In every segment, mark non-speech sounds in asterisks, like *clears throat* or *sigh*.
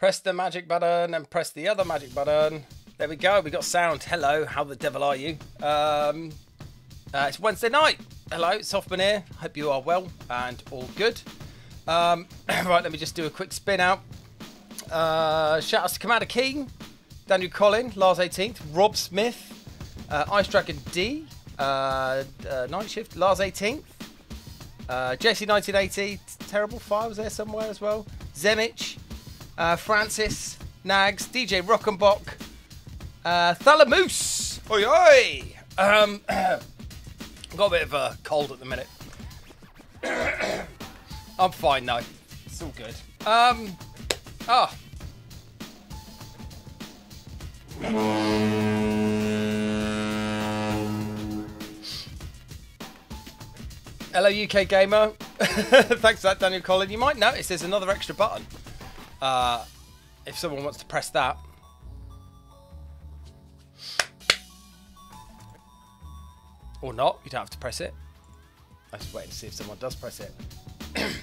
Press the magic button and press the other magic button. There we go. We got sound. Hello. How the devil are you? Um, uh, it's Wednesday night. Hello, Hoffman here. Hope you are well and all good. Um, *clears throat* right, let me just do a quick spin out. Uh, shout out to Commander King, Daniel Collin, Lars 18th, Rob Smith, uh, Ice Dragon D, uh, uh, Night Shift, Lars 18th, uh, Jesse 1980, Terrible Fire was there somewhere as well, Zemich, uh, Francis, Nags, DJ Rockenbach, uh, Thalamoose, oi oi! Um, *clears throat* got a bit of a cold at the minute. *coughs* I'm fine though. It's all good. Um, oh. Hello, UK gamer. *laughs* Thanks for that, Daniel Collin. You might notice there's another extra button. Uh, if someone wants to press that. Or not, you don't have to press it. I was waiting to see if someone does press it. *clears throat*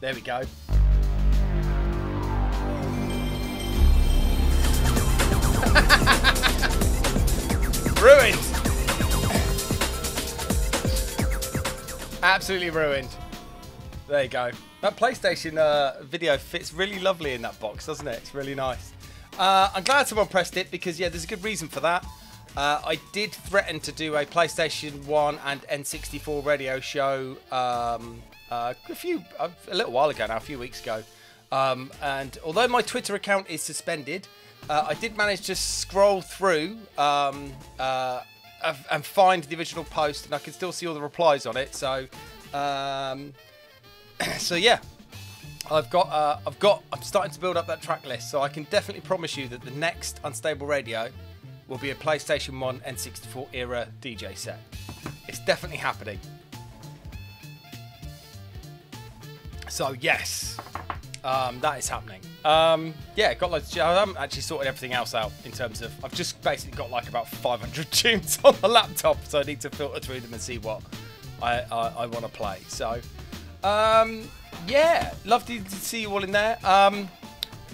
there we go. *laughs* ruined! Absolutely ruined. There you go. That PlayStation uh, video fits really lovely in that box, doesn't it? It's really nice. Uh, I'm glad someone pressed it because, yeah, there's a good reason for that. Uh, I did threaten to do a PlayStation 1 and N64 radio show um, uh, a few, a little while ago now, a few weeks ago. Um, and although my Twitter account is suspended, uh, I did manage to scroll through um, uh, and find the original post, and I can still see all the replies on it. So, um, *clears throat* so yeah, I've got, uh, I've got, I'm starting to build up that track list. So I can definitely promise you that the next Unstable Radio will be a PlayStation 1 N64 era DJ set. It's definitely happening. So yes, um, that is happening. Um, yeah, got loads. Of, I haven't actually sorted everything else out in terms of. I've just basically got like about 500 *laughs* tunes on the laptop, so I need to filter through them and see what I I, I want to play. So, um, yeah, love to, to, see you all in there. Um,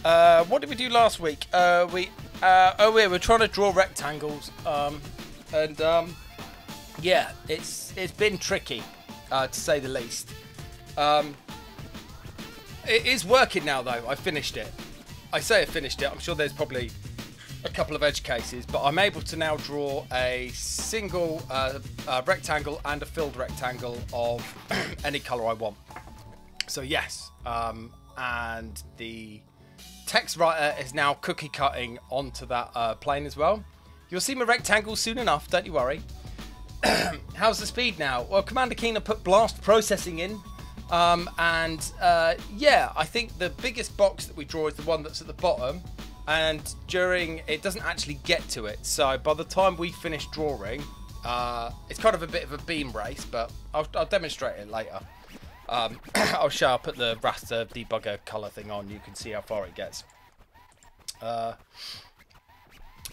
uh, what did we do last week? Uh, we uh, oh yeah, we're trying to draw rectangles, um, and um, yeah, it's it's been tricky uh, to say the least. Um, it is working now, though. I finished it. I say I finished it. I'm sure there's probably a couple of edge cases, but I'm able to now draw a single uh, uh, rectangle and a filled rectangle of *clears throat* any color I want. So yes, um, and the text writer is now cookie cutting onto that uh, plane as well. You'll see my rectangle soon enough. Don't you worry. *clears throat* How's the speed now? Well, Commander Keener put blast processing in um, and uh, yeah, I think the biggest box that we draw is the one that's at the bottom. And during, it doesn't actually get to it. So by the time we finish drawing, uh, it's kind of a bit of a beam race, but I'll, I'll demonstrate it later. Um, *clears throat* I'll show, I'll put the raster debugger color thing on. You can see how far it gets. Uh,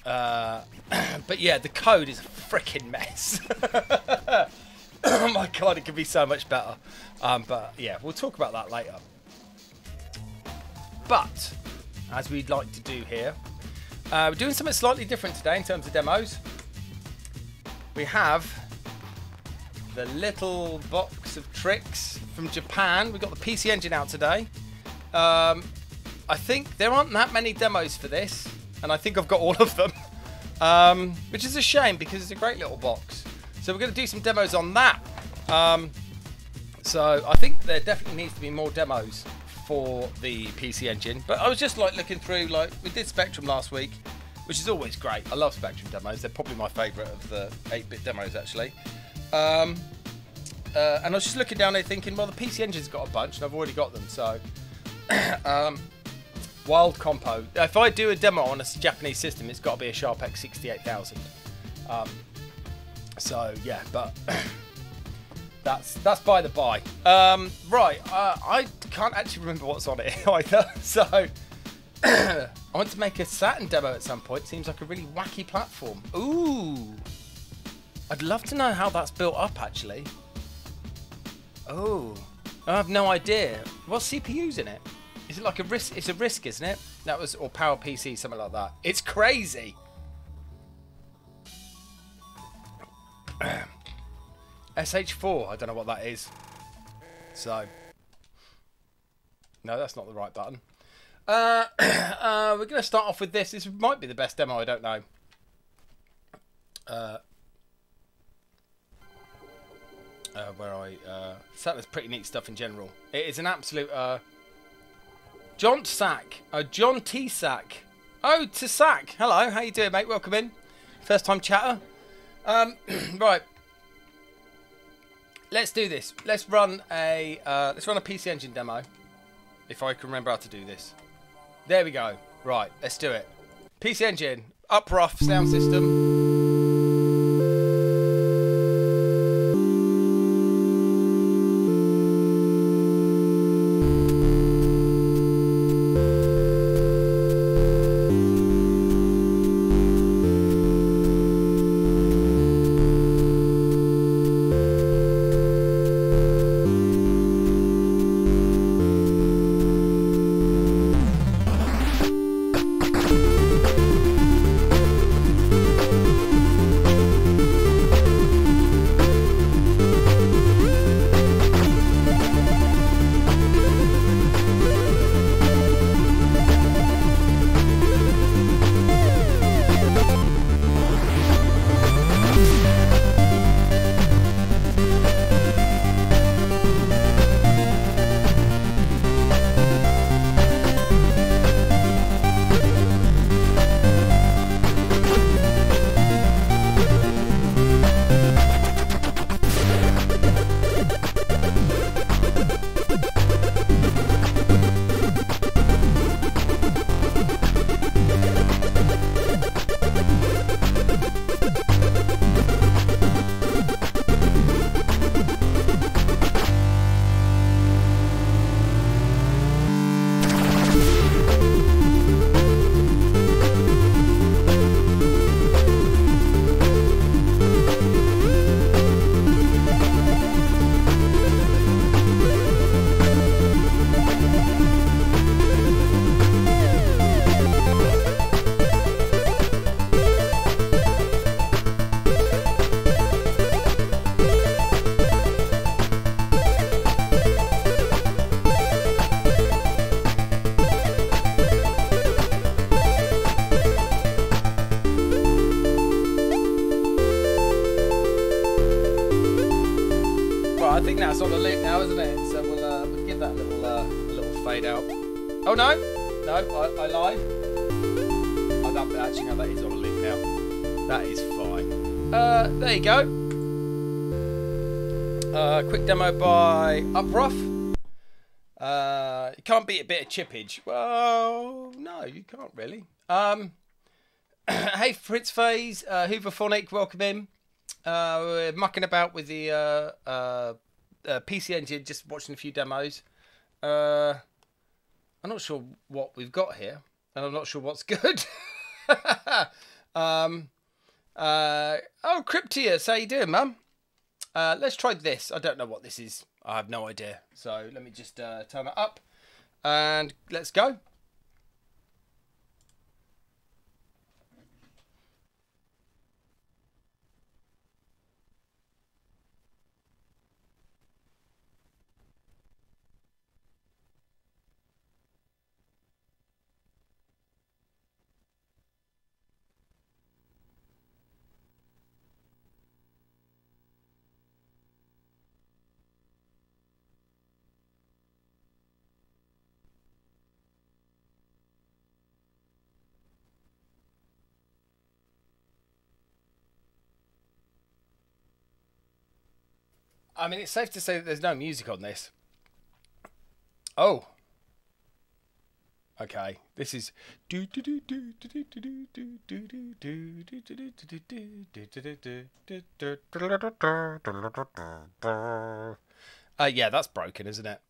uh, *clears throat* but yeah, the code is a freaking mess. *laughs* oh my god, it could be so much better. Um, but yeah, we'll talk about that later. But as we'd like to do here, uh, we're doing something slightly different today in terms of demos. We have the little box of tricks from Japan. We've got the PC Engine out today. Um, I think there aren't that many demos for this, and I think I've got all of them, *laughs* um, which is a shame because it's a great little box. So we're going to do some demos on that. Um, so I think there definitely needs to be more demos for the PC Engine. But I was just like looking through, like we did Spectrum last week, which is always great. I love Spectrum demos. They're probably my favourite of the 8-bit demos actually. Um, uh, and I was just looking down there thinking, well, the PC Engine's got a bunch, and I've already got them. So, *coughs* um, Wild Compo. If I do a demo on a Japanese system, it's got to be a Sharp X68000. Um, so yeah, but *coughs* that's that's by the by. Um, right, uh, I can't actually remember what's on it *laughs* either. So *coughs* I want to make a Saturn demo at some point. Seems like a really wacky platform. Ooh, I'd love to know how that's built up actually. Oh, I have no idea. What CPU's in it? Is it like a RISC? It's a RISC, isn't it? That was or Power PC, something like that. It's crazy. *clears throat* SH4. I don't know what that is. So, no, that's not the right button. Uh, *coughs* uh, we're going to start off with this. This might be the best demo. I don't know. Uh, uh, where I uh, Saturn's pretty neat stuff in general. It is an absolute uh, John Sack, uh, John T Sack. Oh, to Sack. Hello, how you doing, mate? Welcome in. First time chatter. Um, *coughs* right. Let's do this. Let's run a uh, let's run a PC Engine demo. If I can remember how to do this. There we go. Right, let's do it. PC Engine, Uprough sound system. Demo by Uprough. Uh, you can't beat a bit of chippage. Well, no, you can't really. Um, *coughs* hey, Fritz Phase, uh, Hooverphonic, welcome in. Uh, we're mucking about with the uh, uh, uh PC Engine, just watching a few demos. Uh, I'm not sure what we've got here, and I'm not sure what's *laughs* good. um, uh, oh, Cryptius, how you doing, man? Uh, let's try this. I don't know what this is. I have no idea. So let me just uh, turn it up and let's go. I mean, it's safe to say that there's no music on this. Oh. Okay, this is. Uh, yeah, that's broken, isn't it?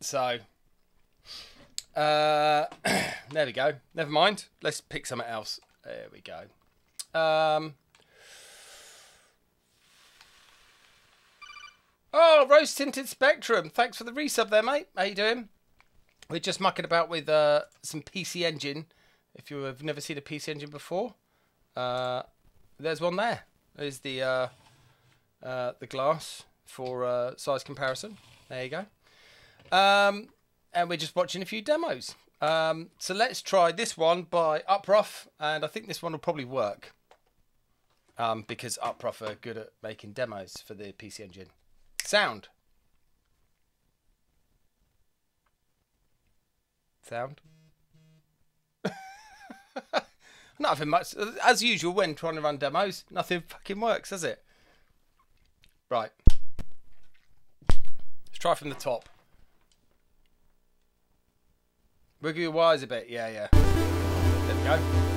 So, uh, there we go. Never mind. Let's pick something else. There we go. Um, Oh, Rose Tinted Spectrum. Thanks for the resub there, mate. How you doing? we're just mucking about with uh, some PC Engine. If you have never seen a PC Engine before, uh, there's one there. There's the uh, uh, the glass for uh, size comparison. There you go. Um, and we're just watching a few demos. Um, so let's try this one by Uprough, and I think this one will probably work um, because Uprough are good at making demos for the PC Engine. Sound. Sound. *laughs* Nothing much. As usual, when trying to run demos, nothing fucking works, does it? Right. Let's try from the top. Wiggle your wires a bit. Yeah, yeah. There we go.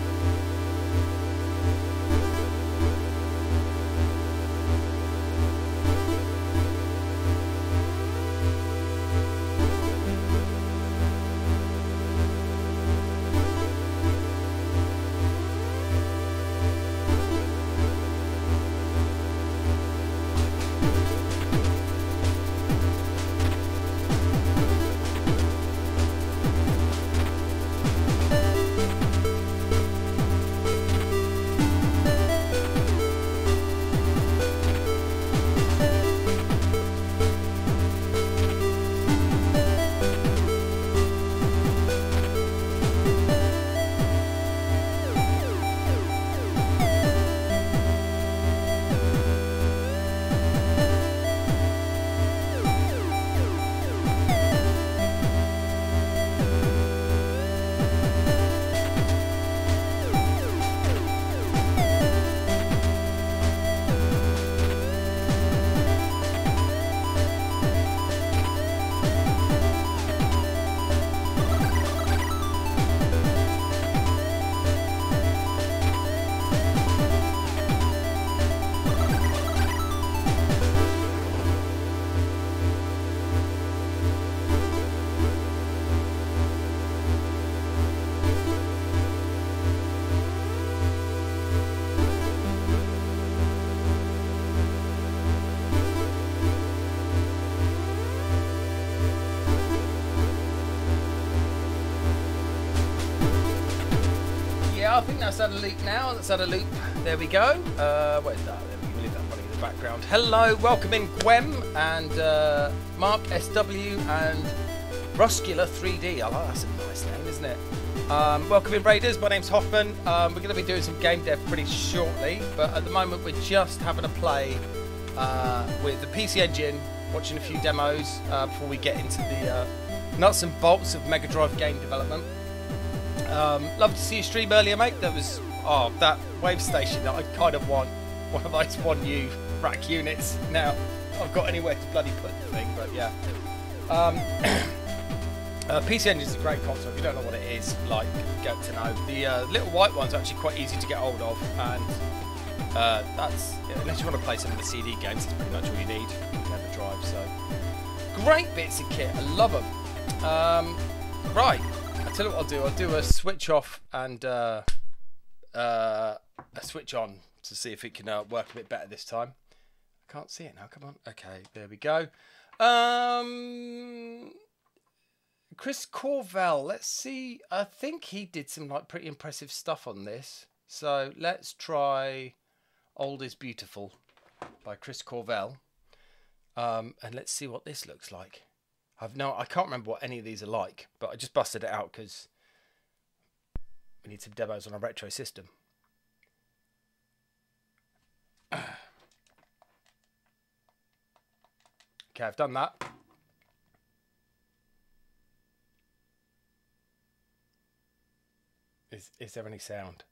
That's had a loop now. That's had a loop. There we go. Uh, where's that? There we leave that running in the background. Hello, welcome in Gwem and uh, Mark SW and Ruscular 3D. I like that's a nice name, isn't it? Um, welcome in Raiders. My name's Hoffman. Um, we're going to be doing some game dev pretty shortly, but at the moment we're just having a play uh, with the PC Engine, watching a few demos uh, before we get into the uh, nuts and bolts of Mega Drive game development. Um, love to see you stream earlier, mate. That was oh that wave station that I kind of want one of those one U rack units. Now I've got anywhere to bloody put the thing, but yeah. Um, *coughs* uh, PC Engine is a great console. If you don't know what it is, like get to know. The uh, little white one's are actually quite easy to get hold of, and uh, that's yeah, unless you want to play some of the CD games, that's pretty much all you need. You have a drive, so great bits of kit. I love them. Um, right tell you what I'll do. I'll do a switch off and uh, uh, a switch on to see if it can uh, work a bit better this time. I can't see it now. Come on. Okay, there we go. Um, Chris Corvell. Let's see. I think he did some like pretty impressive stuff on this. So let's try "Old Is Beautiful" by Chris Corvell, um, and let's see what this looks like. I've no, I can't remember what any of these are like, but I just busted it out because we need some demos on a retro system. *clears throat* okay, I've done that. Is is there any sound?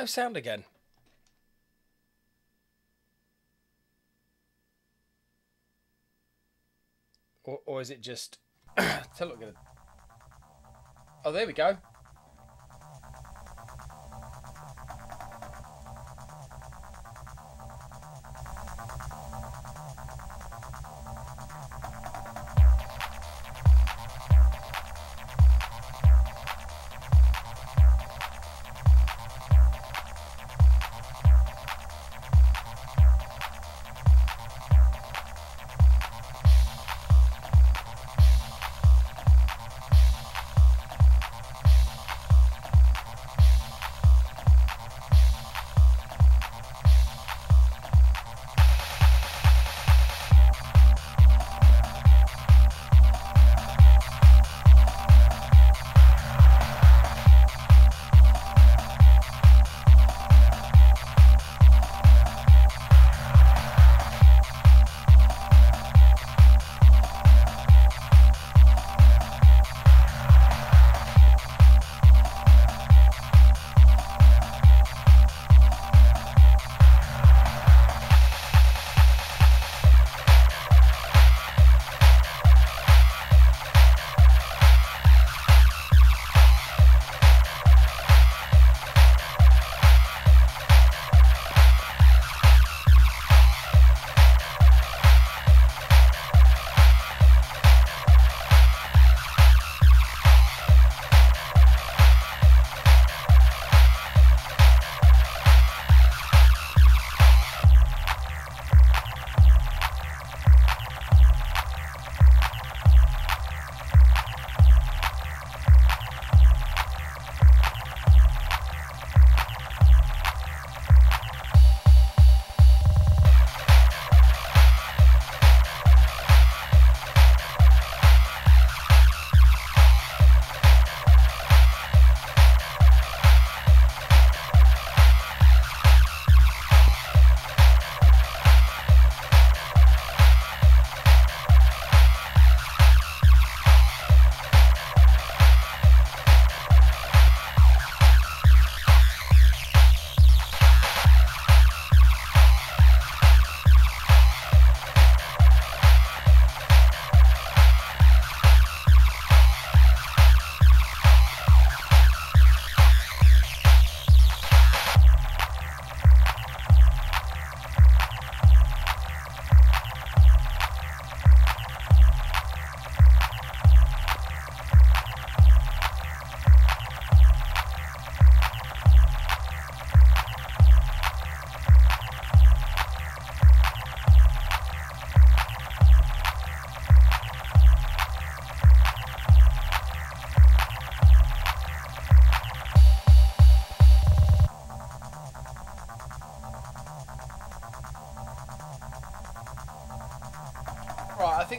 no sound again. Or, or is it just... *coughs* Oh, there we go.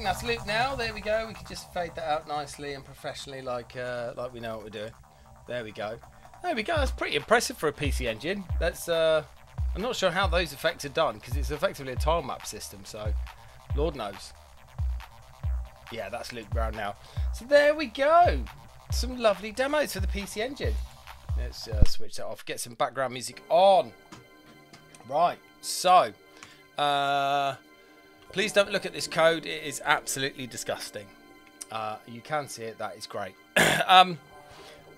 Think that's looped now. There we go. We can just fade that out nicely and professionally, like uh, like we know what we're doing. There we go. There we go. That's pretty impressive for a PC engine. That's uh, I'm not sure how those effects are done because it's effectively a tile map system. So, Lord knows. Yeah, that's looped around now. So there we go. Some lovely demos for the PC engine. Let's uh, switch that off. Get some background music on. Right. So, uh, please don't look at this code. It is absolutely disgusting. Uh, you can see it. That is great. *coughs* um,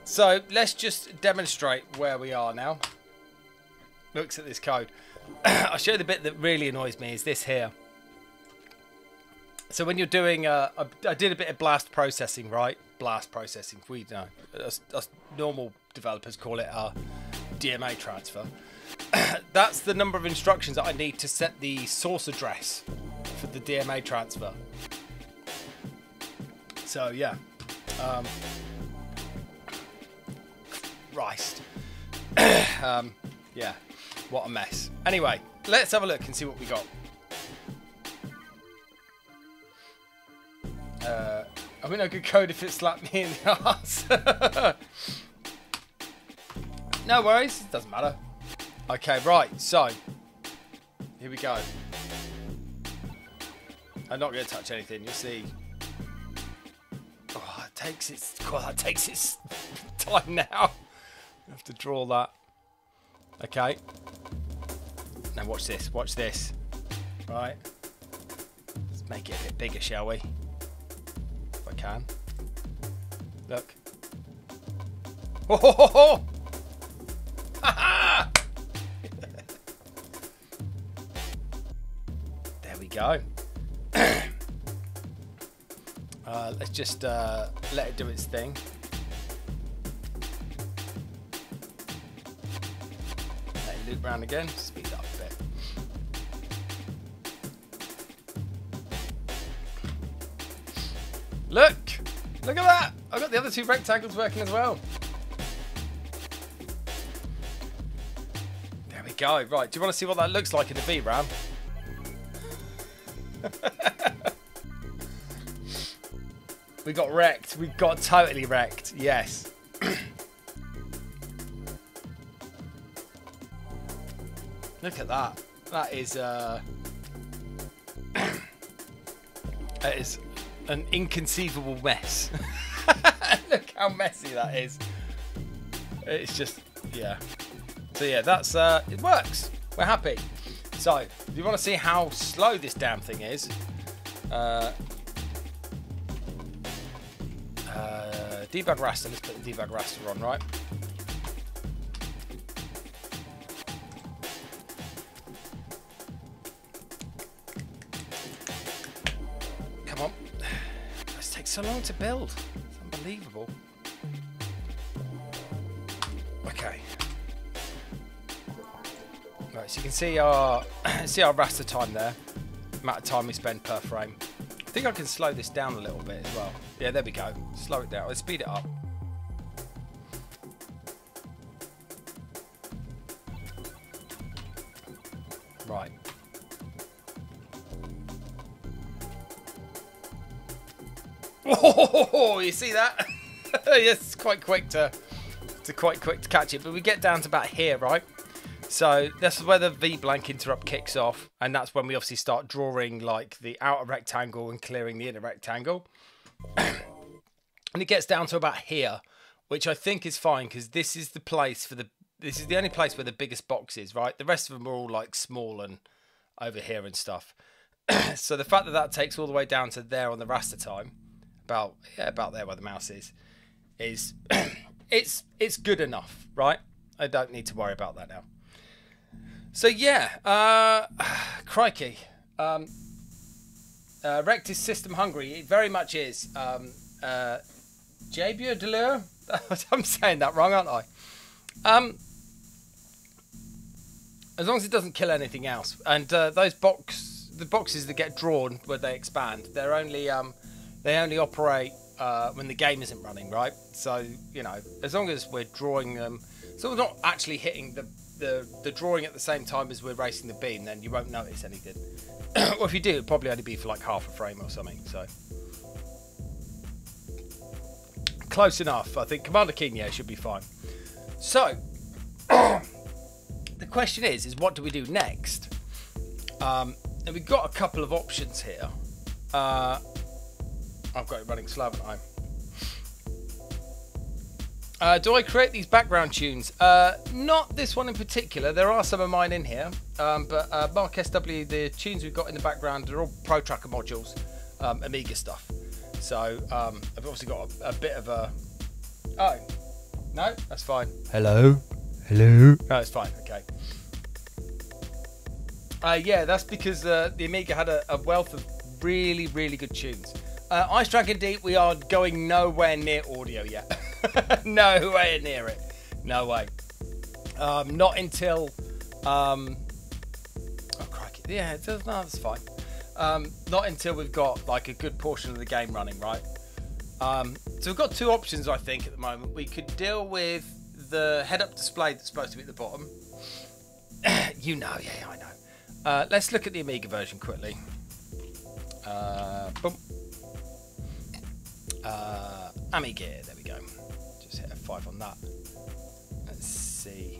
so let's just demonstrate where we are now. Looks at this code. *coughs* I'll show you the bit that really annoys me is this here. So when you're doing, uh, I, I did a bit of blast processing, right? Blast processing. We know, us, us normal developers call it a DMA transfer. *coughs* That's the number of instructions that I need to set the source address for the DMA transfer. So yeah, um, Christ. *coughs* um, yeah, what a mess. Anyway, let's have a look and see what we got. Uh, I mean, I could code if it slapped me in the ass. no worries, it doesn't matter. Okay, right, so here we go. I'm not going to touch anything. You'll see. Oh, it takes its. God, that takes its time now. I *laughs* have to draw that. Okay. Now watch this. Watch this. Right. Let's make it a bit bigger, shall we? If I can. Look. Ho ho ho ho! Ha ha! Go. *clears throat* uh, let's just uh, let it do its thing. Let it loop round again. Speed up a bit. Look! Look at that! I've got the other two rectangles working as well. There we go. Right, do you want to see what that looks like in the VRAM? *laughs* we got wrecked. We got totally wrecked. Yes. *clears throat* Look at that. That is uh *clears throat* that is an inconceivable mess. *laughs* Look how messy that is. It's just yeah. So yeah, that's uh it works. We're happy. So, if you want to see how slow this damn thing is, uh, uh, debug raster. Let's put the debug raster on, right? Come on. *sighs* This takes so long to build. It's unbelievable. So you can see our *clears throat* see our raster time there. Amount of time we spend per frame. I think I can slow this down a little bit as well. Yeah, there we go. Slow it down. Let's speed it up. Right. *laughs* Oh, you see that? *laughs* yes, it's quite quick to, to quite quick to catch it. But we get down to about here, right? So this is where the V blank interrupt kicks off, and that's when we obviously start drawing like the outer rectangle and clearing the inner rectangle. *clears throat* and it gets down to about here, which I think is fine because this is the place for the this is the only place where the biggest box is, right? The rest of them are all like small and over here and stuff. *clears throat* so the fact that that takes all the way down to there on the raster time, about yeah, about there where the mouse is, is *clears throat* it's it's good enough, right? I don't need to worry about that now. So yeah, uh, *sighs* crikey, um, uh, Rectus system hungry. It very much is. Um, uh, Jabier Delure. *laughs* I'm saying that wrong, aren't I? Um, as long as it doesn't kill anything else, and uh, those box, the boxes that get drawn where they expand, they're only um, they only operate uh, when the game isn't running, right? So you know, as long as we're drawing them, so we're not actually hitting the the, the drawing at the same time as we're racing the beam, then you won't notice anything. *coughs* or if you do, it'll probably only be for like half a frame or something. So close enough. I think Commander yeah, should be fine. So *coughs* the question is, is what do we do next? Um, and we've got a couple of options here. Uh, I've got it running slow, haven't I? Uh, do I create these background tunes? Uh, not this one in particular. There are some of mine in here, um, but uh, Mark SW, the tunes we've got in the background they're all Pro Tracker modules, um, Amiga stuff. So um, I've obviously got a, a, bit of a. Oh, no, that's fine. Hello, hello. No, it's fine. Okay. Uh, yeah, that's because uh, the Amiga had a, a, wealth of really, really good tunes. Uh, Ice Dragon Deep, we are going nowhere near audio yet. *laughs* nowhere near it. No way. Um, not until. Um, oh, crikey. Yeah, it does, no, that's fine. Um, not until we've got like a good portion of the game running, right? Um, so we've got two options, I think, at the moment. We could deal with the head-up display that's supposed to be at the bottom. *coughs* you know, yeah, I know. Uh, let's look at the Amiga version quickly. Uh, boom. Uh, Ami gear, there we go. Just hit a five on that. Let's see.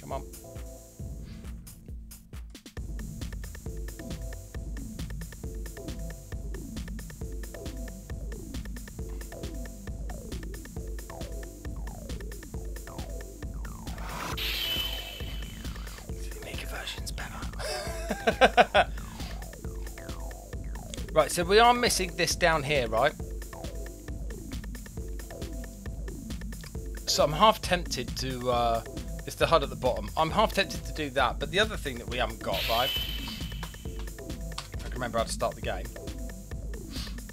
Come on. Mega version's better. *laughs* Right, so we are missing this down here, right? So I'm half tempted to, uh, it's the HUD at the bottom. I'm half tempted to do that, but the other thing that we haven't got, right? If I can remember how to start the game.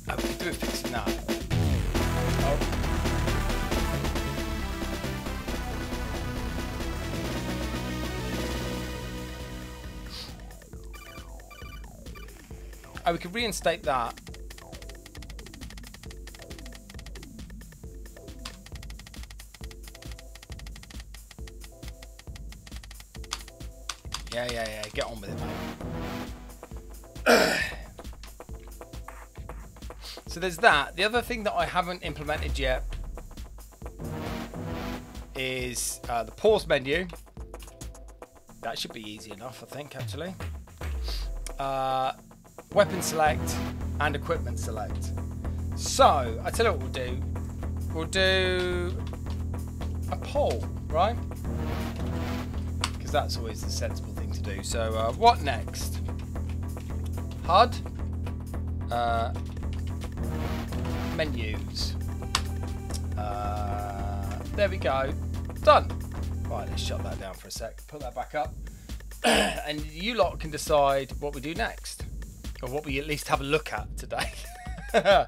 Uh, we could do it fixing that. Oh. Oh, we could reinstate that. Yeah, yeah, yeah. Get on with it, mate. *coughs* so there's that. The other thing that I haven't implemented yet is uh, the pause menu. That should be easy enough, I think, actually. Uh, weapon select, and equipment select. So, I tell you what we'll do. We'll do a poll, right? Because that's always the sensible thing to do. So, uh, what next? HUD. Uh, menus. Uh, there we go. Done. Right, let's shut that down for a sec. Put that back up. *clears throat* and you lot can decide what we do next or what we at least have a look at today. *laughs* I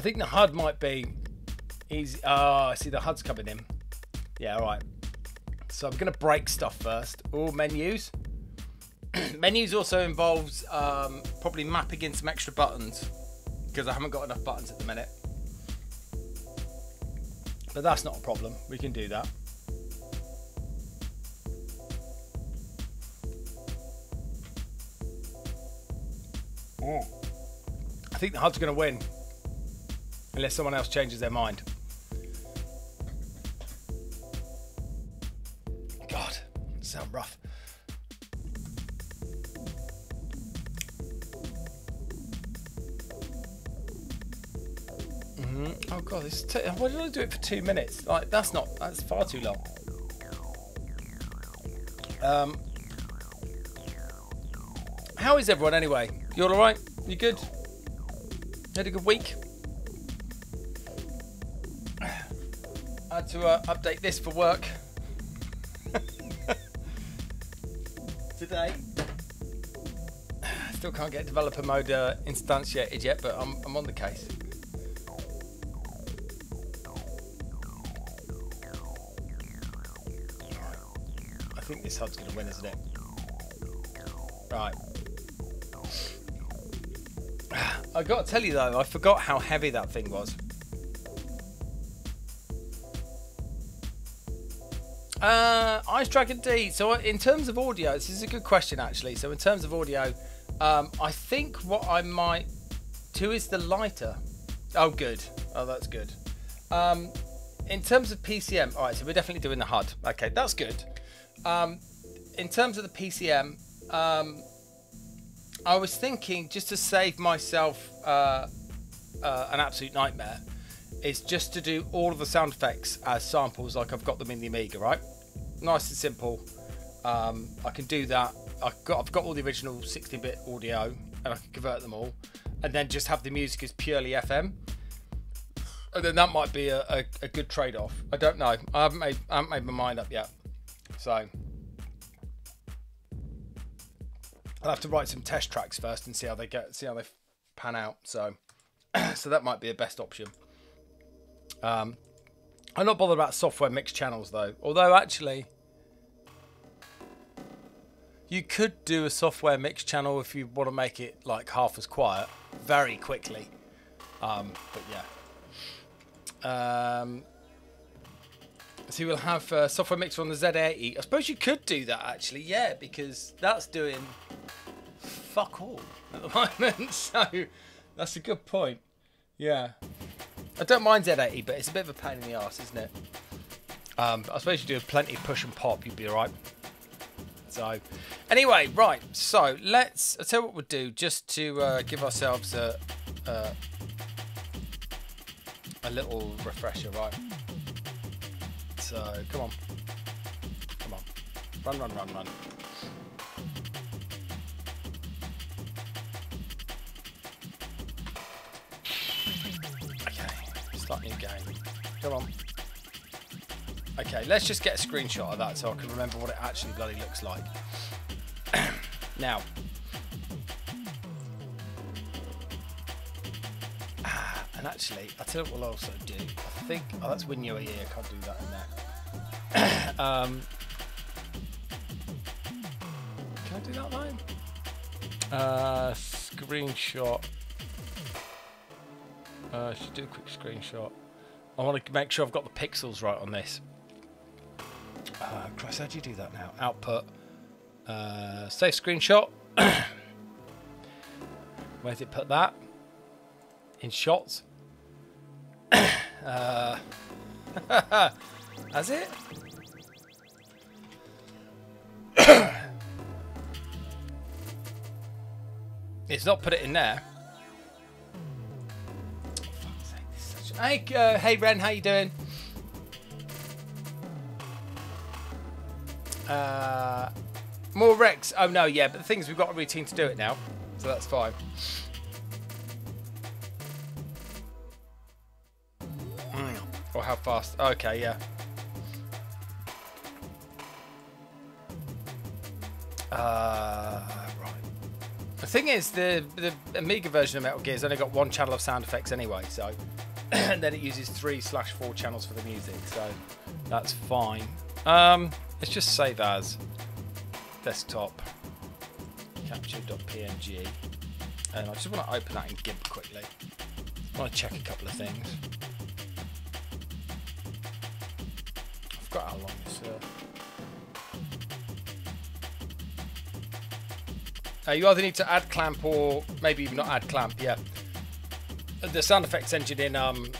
think the HUD might be easy. Oh, I see the HUD's coming in. Yeah, all right. So I'm going to break stuff first. All menus. *clears throat* menus also involves um, probably mapping in some extra buttons because I haven't got enough buttons at the minute. But that's not a problem. We can do that. I think the HUD's going to win. Unless someone else changes their mind. God, sound rough. Mm-hmm. Oh god, this t- why did I do it for two minutes? Like that's not that's far too long. Um, how is everyone anyway? You all alright? You good? Had a good week? I had to uh, update this for work *laughs* today. Still can't get developer mode uh, instantiated yet, but I'm, I'm on the case. I think this HUD's going to win, isn't it? Right. I got to tell you though, I forgot how heavy that thing was. Uh, Ice Dragon D. So in terms of audio, this is a good question actually. So in terms of audio, um, I think what I might do is the lighter. Oh, good. Oh, that's good. Um, in terms of PCM, all right. So we're definitely doing the HUD. Okay, that's good. Um, in terms of the PCM, um, I was thinking just to save myself uh, uh, an absolute nightmare is just to do all of the sound effects as samples like I've got them in the Amiga, right? Nice and simple. Um, I can do that. I've got, I've got all the original 16-bit audio and I can convert them all and then just have the music as purely FM. And then that might be a, a, a good trade-off. I don't know. I haven't made I haven't made my mind up yet. So I'll have to write some test tracks first and see how they get, see how they pan out. So, *clears throat* so that might be a best option. Um, I'm not bothered about software mix channels though. Although actually, you could do a software mix channel if you want to make it like half as quiet very quickly. Um, but yeah. Um, so you will have uh, software mixer on the Z80. I suppose you could do that actually, yeah, because that's doing fuck all at the *laughs* moment. So that's a good point. Yeah. I don't mind Z80, but it's a bit of a pain in the ass, isn't it? Um, I suppose you do plenty push and pop, you'd be alright. So, anyway, right. So let's. I'll tell you what we'll do, just to uh, give ourselves a, a a little refresher, right? So uh, Come on. Come on. Run, run, run, run. Okay. Start new game. Come on. Okay, let's just get a screenshot of that so I can remember what it actually bloody looks like. *clears throat* now, and actually, I tell you what we'll also do. I think, oh, that's WinUAE. Can't do that in there. *coughs* um, can I do that line? Uh, screenshot. Uh, I should do a quick screenshot. I want to make sure I've got the pixels right on this. Uh, Christ, how do you do that now? Output. Uh, save screenshot. *coughs* Where's it put that? In shots. Uh, has it? it's not put it in there. Hey, uh, hey Ren, how you doing? Uh, more Rex. Oh no, yeah, but the thing is, we've got a routine to do it now, so that's fine. Or how fast? Okay, yeah. Uh, right. The thing is, the the Amiga version of Metal Gear has only got one channel of sound effects anyway, so *clears throat* and then it uses three slash four channels for the music, so that's fine. Um, let's just save as desktop capture.png, and I just want to open that in GIMP quickly. I want to check a couple of things. How long this. Uh... Uh, you either need to add clamp or maybe even not add clamp. Yeah the sound effects engine in um,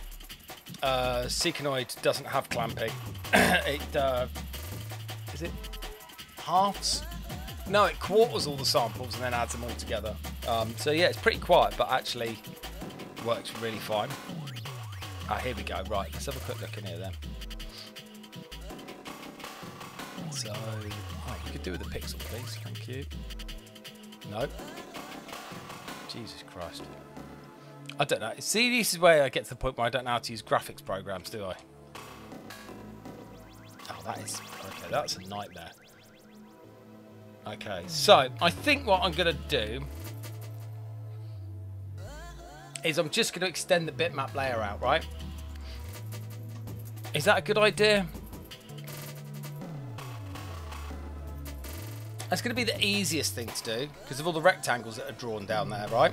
uh, Seekanoid doesn't have clamping. *clears throat* it uh, is it halves? No, it quarters all the samples and then adds them all together. Um, so yeah, it's pretty quiet, but actually works really fine. Ah, here we go. Right, let's have a quick look in here then. So, oh, you could do with a pixel, please. Thank you. No. Jesus Christ. I don't know. See, this is where I get to the point where I don't know how to use graphics programs, do I? Oh, that is... Okay, that's a nightmare. Okay, so I think what I'm going to do is I'm just going to extend the bitmap layer out, right? Is that a good idea? That's going to be the easiest thing to do because of all the rectangles that are drawn down there, right?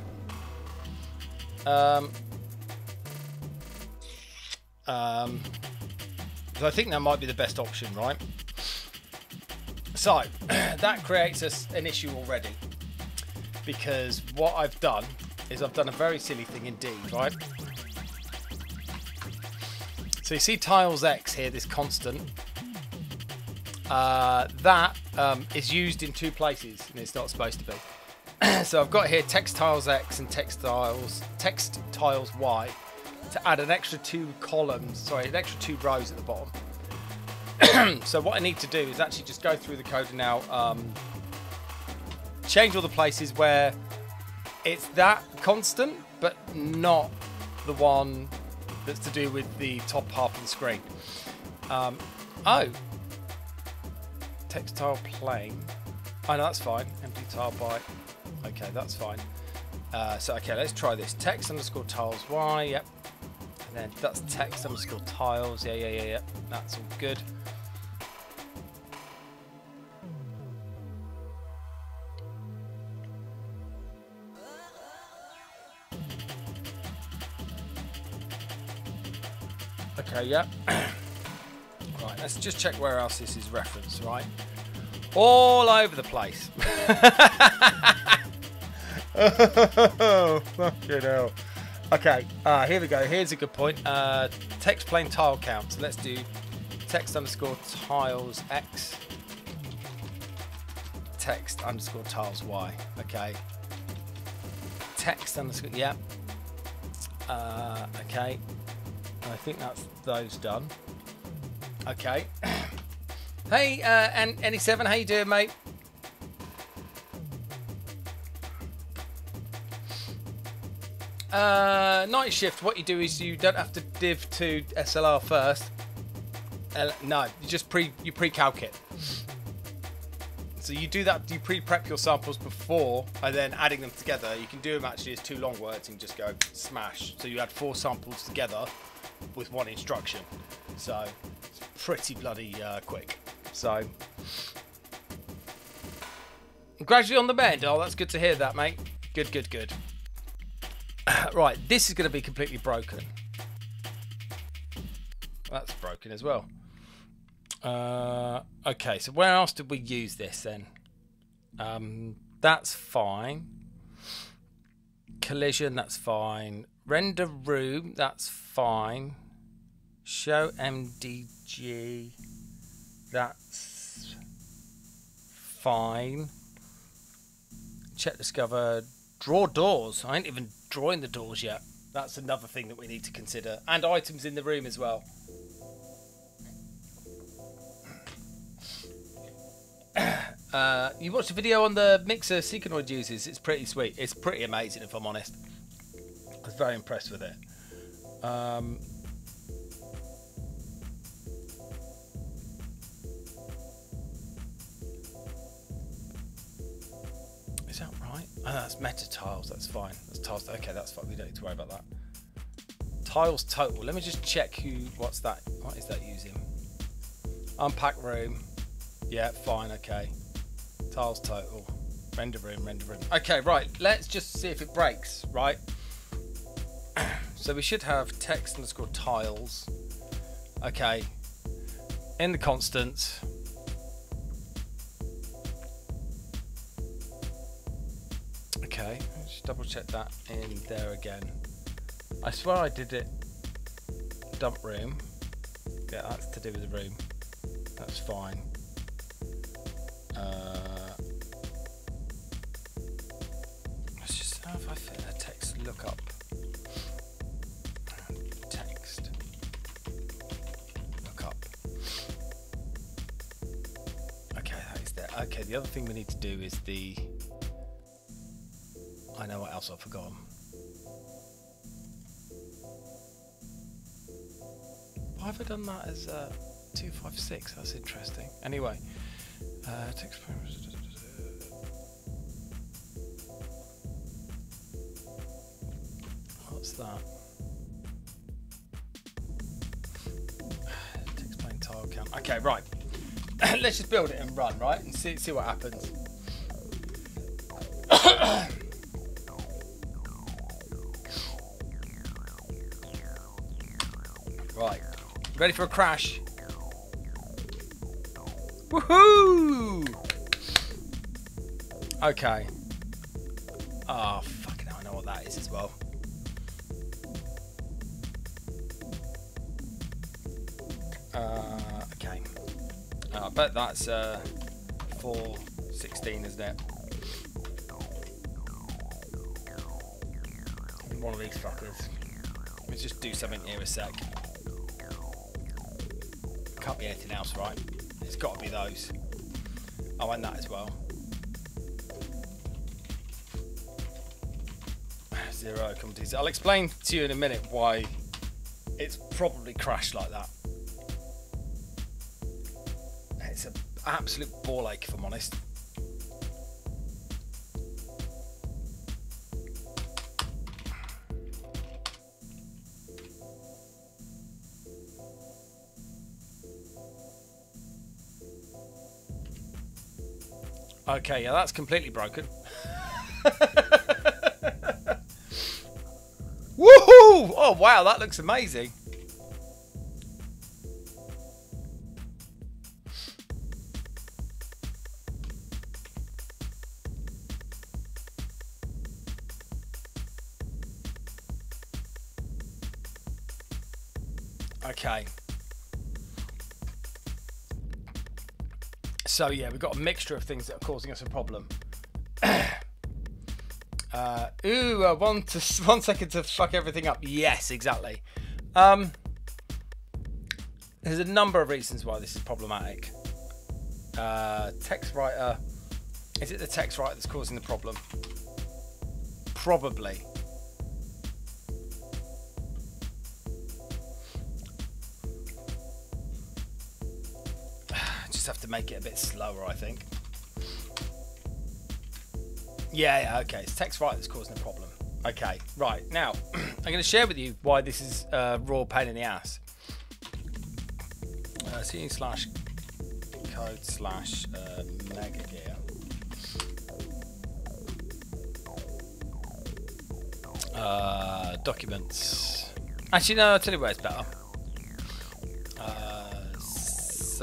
Um, um, I think that might be the best option, right? So, *clears throat* that creates us an issue already. Because what I've done is I've done a very silly thing indeed, right? So you see tiles X here, this constant. Uh, that um, is used in two places, and it's not supposed to be. *clears throat* so I've got here text tiles X and text tiles text tiles Y to add an extra two columns, sorry, an extra two rows at the bottom. *clears throat* so what I need to do is actually just go through the code and now um, change all the places where it's that constant, but not the one that's to do with the top half of the screen. Um, oh, textile plane. Oh, no, that's fine. Empty tile by Okay, that's fine. Uh, so, okay, let's try this. Text underscore tiles Y, yep. And then that's text underscore tiles. Yeah, yeah, yeah, yeah. That's all good. Okay, yeah. *clears throat* right, let's just check where else this is referenced, right? All over the place. oh, *laughs* fucking hell. Okay, uh, here we go. Here's a good point. Uh, text plane tile count. So let's do text underscore tiles x, text underscore tiles y. Okay. Text underscore, yeah. Uh, okay. I think that's those done. Okay. *coughs* hey, uh, and Any7, how you doing, mate? Uh, night shift. What you do is you don't have to div to SLR first. L- no, you just pre you pre-calc it. So you do that. You pre-prep your samples before, and then adding them together. You can do them actually as two long words and just go smash. So you add four samples together with one instruction. So pretty bloody uh, quick. So gradually on the bend. Oh, that's good to hear that, mate. Good, good, good. *clears throat* right, this is going to be completely broken. That's broken as well. Uh, okay, so where else did we use this then? Um, that's fine. Collision, that's fine. Render room, that's fine. Show MDG, that's fine. Check discover. Draw doors. I ain't even drawing the doors yet. That's another thing that we need to consider. And items in the room as well. *coughs* Uh, you watched a video on the mixer Seekanoid uses. It's pretty sweet. It's pretty amazing, if I'm honest. I was very impressed with it. Um, Oh, that's meta tiles. That's fine. That's tiles. Okay, that's fine. We don't need to worry about that. Tiles total. Let me just check who. What's that? What is that using? Unpack room. Yeah, fine. Okay. Tiles total. Render room, render room. Okay, right. Let's just see if it breaks, right? *clears throat* so we should have text underscore tiles. Okay. In the constants. Just double check that in there again. I swear I did it. Dump room. Yeah, that's to do with the room. That's fine. Uh, let's just if I fit a text lookup. Text lookup. Okay, that is there. Okay, the other thing we need to do is the. I know what else I've forgotten. Why have I done that as uh, 256? That's interesting. Anyway, uh, text. What's that? Text plane tile count. Okay, right. Let's just build it and run, right? And see see what happens. Ready for a crash? Woohoo! Okay. Oh, fucking hell, I know what that is as well. Uh, okay. Uh, I bet that's uh, 416, isn't it? One of these fuckers. Let's just do something here a sec. Be anything else, right? It's got to be those. Oh, and that as well. Zero commodities. I'll explain to you in a minute why it's probably crashed like that. It's an absolute ball ache, if I'm honest. Okay, yeah, that's completely broken. *laughs* Woohoo! Oh wow, that looks amazing. So yeah, we've got a mixture of things that are causing us a problem. *coughs* uh, ooh, uh, one to *laughs* one second to fuck everything up. Yes, exactly. Um, there's a number of reasons why this is problematic. Uh, text writer. Is it the text writer that's causing the problem? Probably. Make it a bit slower, I think. Yeah, yeah, okay. It's text right that's causing the problem. Okay, right. Now, *clears throat* I'm going to share with you why this is uh, raw pain in the ass. Uh, CD slash code slash uh, mega gear. Uh, documents. Actually, no, I'll tell you where it's better.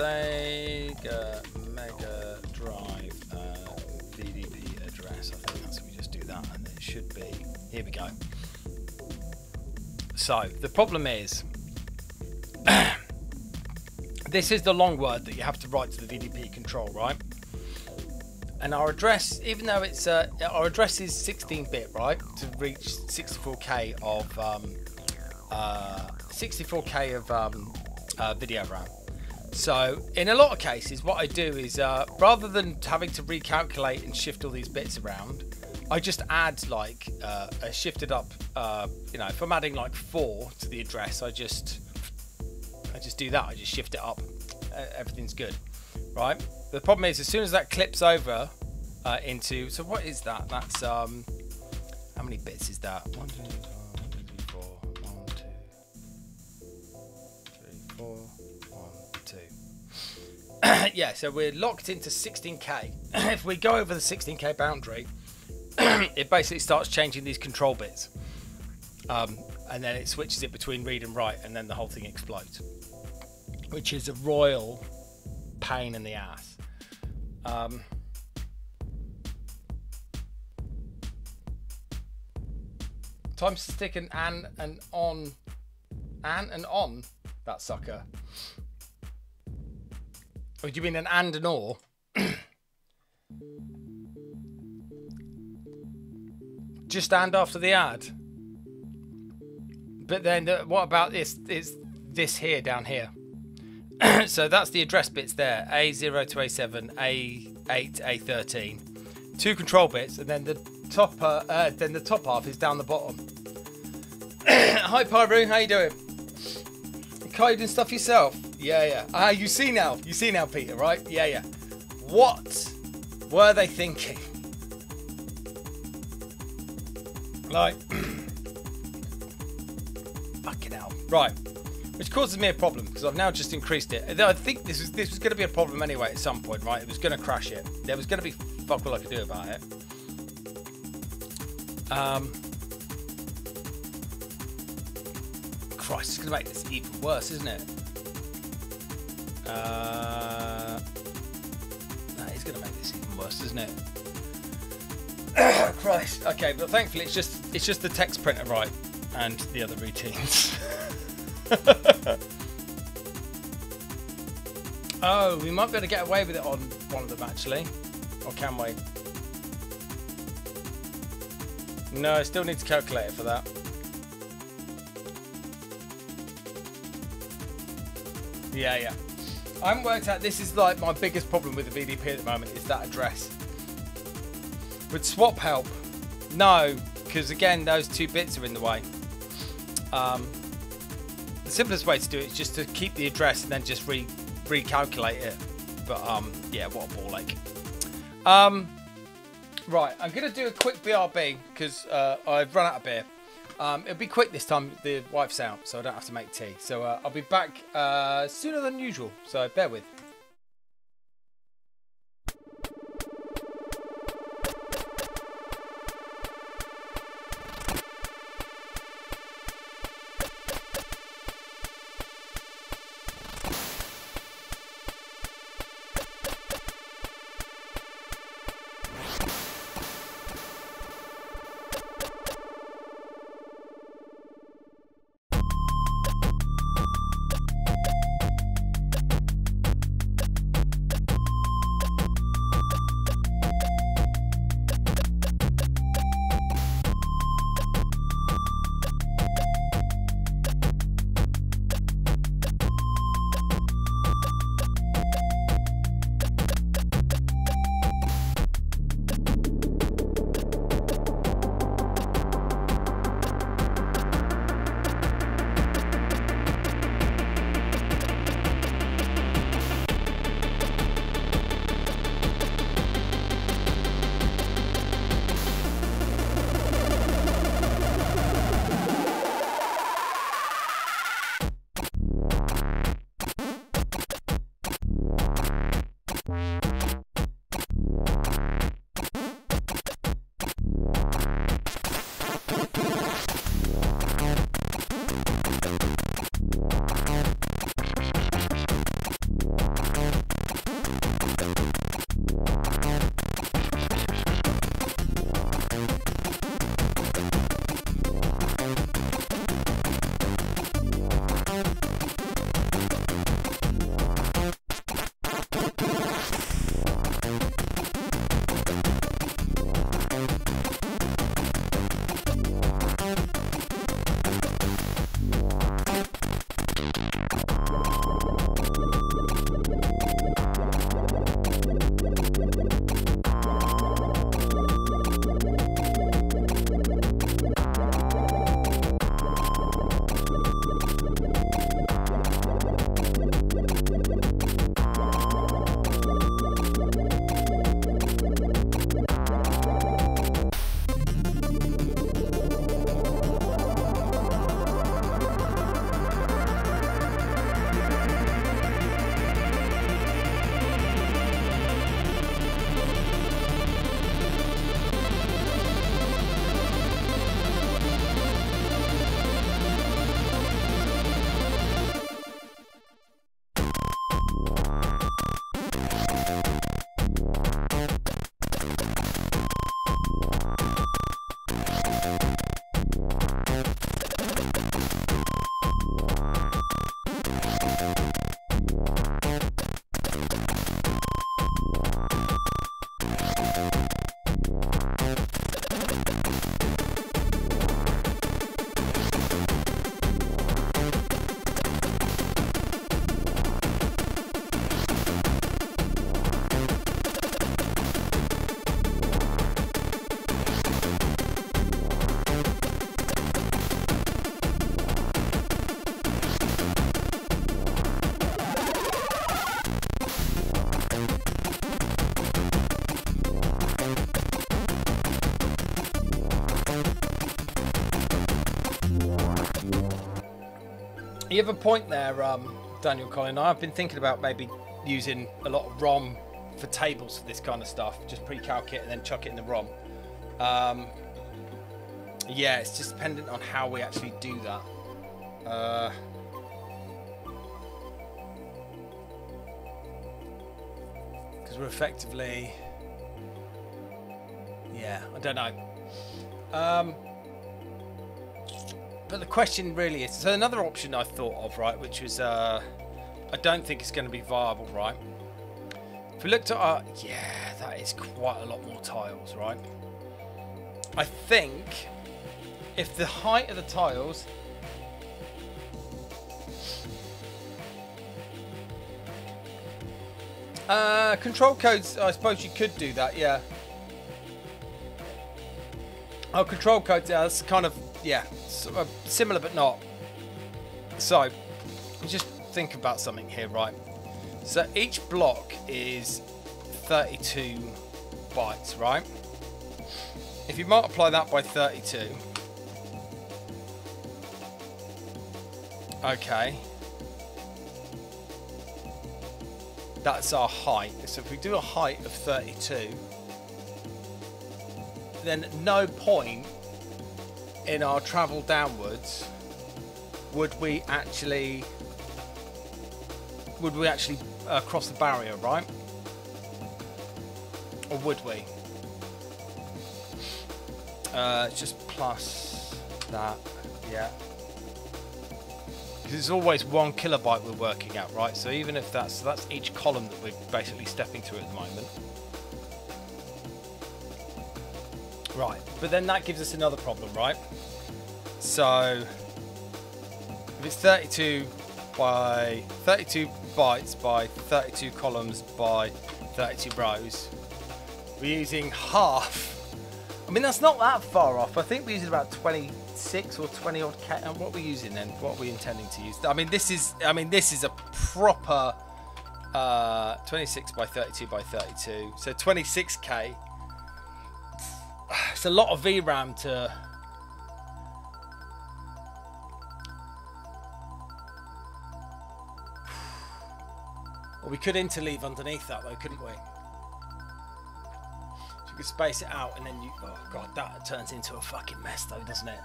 Sega Mega Drive uh, VDP address. I think that's we just do that, and it should be. Here we go. So the problem is, *clears throat* this is the long word that you have to write to the VDP control, right? And our address, even though it's uh, our address is 16-bit, right, to reach 64k of um, uh, 64k of um, uh, video RAM. So in a lot of cases, what I do is uh, rather than having to recalculate and shift all these bits around, I just add like uh, a shifted up. Uh, you know, if I'm adding like four to the address, I just I just do that. I just shift it up. Everything's good, right? The problem is, as soon as that clips over uh, into, so what is that? That's um, how many bits is that? One, two, three, four, one, two, three, four. *coughs* yeah, so we're locked into 16k. *coughs* if we go over the 16k boundary, *coughs* it basically starts changing these control bits. Um, and then it switches it between read and write, and then the whole thing explodes. Which is a royal pain in the ass. Um, time to stick an an and on, an and on that sucker. Or do you mean an and an or? *coughs* Just and after the add. But then uh, what about this? It's this here down here. *coughs* so that's the address bits there A0 to A7, A8, A13. Two control bits, and then the top, uh, uh, then the top half is down the bottom. *coughs* Hi Pyro, how you doing? Coding stuff yourself? Yeah, yeah. Ah, you see now, you see now, Peter, right? Yeah, yeah. What were they thinking? Like, *clears throat* fucking hell. Right which causes me a problem because I've now just increased it. I think this was this was going to be a problem anyway at some point, right? It was going to crash it. There was going to be fuck all I could do about it. Um, Christ, it's going to make this even worse, isn't it? Uh, is going to make this even worse, isn't it? *coughs* Christ. Okay, but thankfully it's just it's just the text printer right and the other routines. *laughs* oh, we might be able to get away with it on one of them actually. Or can we? No, I still need to calculate it for that. Yeah, yeah. I haven't worked out, this is like my biggest problem with the VDP at the moment, is that address. Would swap help? No, because again, those two bits are in the way. Um, the simplest way to do it is just to keep the address and then just re recalculate it. But um, yeah, what a ball ache. Um, right, I'm gonna do a quick BRB because uh, I've run out of beer. Um, it'll be quick this time. The wife's out, so I don't have to make tea. So uh, I'll be back uh, sooner than usual. So bear with. You have a point there, um, Daniel Colin. I've been thinking about maybe using a lot of ROM for tables for this kind of stuff. Just pre-calc it and then chuck it in the ROM. Um, yeah, it's just dependent on how we actually do that. Uh, because we're effectively, yeah, I don't know. Um, question really is so another option I thought of, right, which was uh, I don't think it's going to be viable, right? If we looked at our, yeah, that is quite a lot more tiles, right? I think if the height of the tiles uh, control codes, I suppose you could do that, yeah. Oh, control codes, yeah, that's kind of, yeah, of uh, similar but not. So, just think about something here, right? So each block is 32 bytes, right? If you multiply that by 32, okay, that's our height. So if we do a height of 32, then no point in our travel downwards would we actually would we actually uh, cross the barrier, right? Or would we? Uh, just plus that, yeah. Because it's always one kilobyte we're working at, right? So even if that's so that's each column that we're basically stepping through at the moment. Right, but then that gives us another problem, right? So if it's 32 by 32 bytes by 32 columns by 32 rows, we're using half. I mean, that's not that far off. I think we're using about 26 or 20 odd. K- and what are we using then? What are we intending to use? I mean, this is. I mean, this is a proper uh, 26 by 32 by 32. So 26k. It's a lot of VRAM to. Well, we could interleave underneath that though, couldn't we? So we could space it out and then you. Oh god, that turns into a fucking mess though, doesn't it?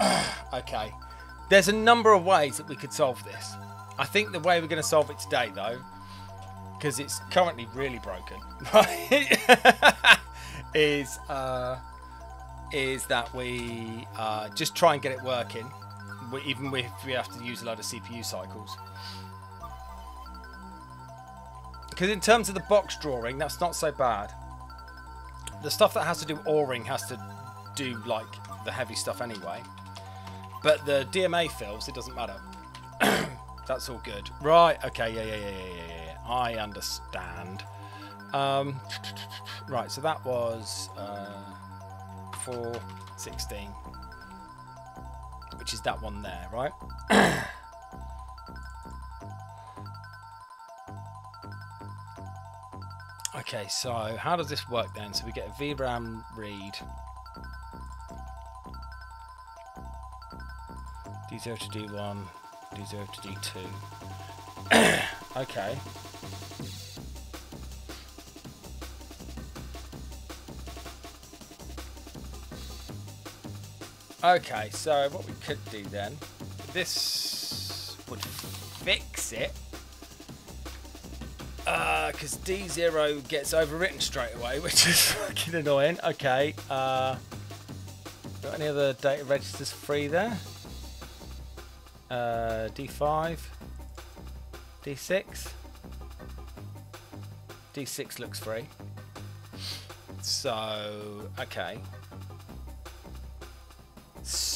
*clears throat* okay. There's a number of ways that we could solve this. I think the way we're going to solve it today though, because it's currently really broken, *laughs* right? *laughs* is uh, is that we uh, just try and get it working, we, even if we have to use a lot of CPU cycles. Because in terms of the box drawing, that's not so bad. The stuff that has to do O-ring has to do like the heavy stuff anyway. But the DMA fills, it doesn't matter. *coughs* that's all good. Right, okay, yeah, yeah, yeah, yeah, yeah, yeah. I understand. Um, right, so that was uh, 416, which is that one there, right? *coughs* Okay, so how does this work then? So we get a VRAM read. D0 to D1, D0 to D2. *coughs* okay. Okay, so what we could do then, this would fix it because uh, D0 gets overwritten straight away, *laughs* which is fucking annoying. Okay, uh, got any other data registers free there? Uh, D5, D6, D6 looks free. So, okay.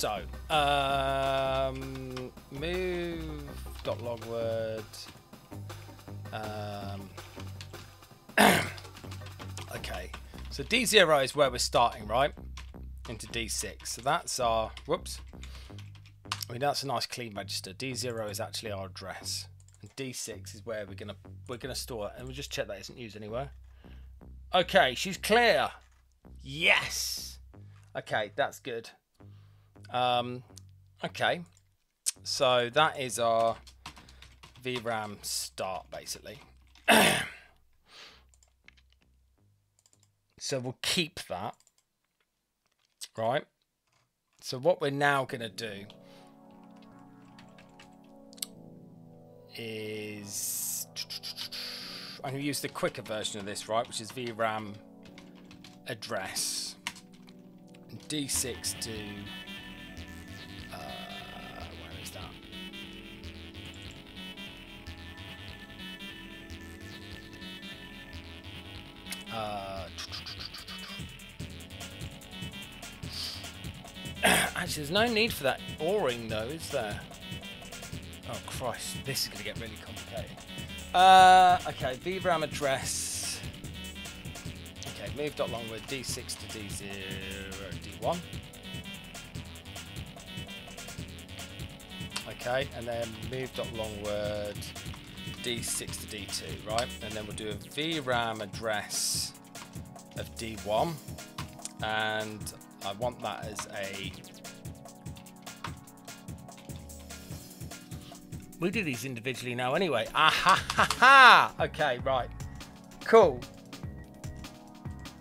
So, um, move dot. Um, *coughs* okay, so D0 is where we're starting, right? Into D6. So that's our, whoops. I mean, that's a nice clean register. D0 is actually our address. And D6 is where we're gonna we're gonna store it. And we'll just check that isn't used anywhere. Okay, she's clear. Yes. Okay, that's good. Um, okay. So that is our VRAM start, basically. *clears throat* so we'll keep that. Right. So what we're now going to do is I'm going to use the quicker version of this, right, which is VRAM address D6 to Uh, *clears throat* actually, there's no need for that o-ring though, is there? Oh Christ, this is going to get really complicated. Uh, okay, VRAM address. Okay, move dot long word D6 to D0, D1. Okay, and then move dot long word D6 to D2, right? And then we'll do a VRAM address of D1, and I want that as a We do these individually now anyway. Ah ha ha ha! Okay, right. Cool.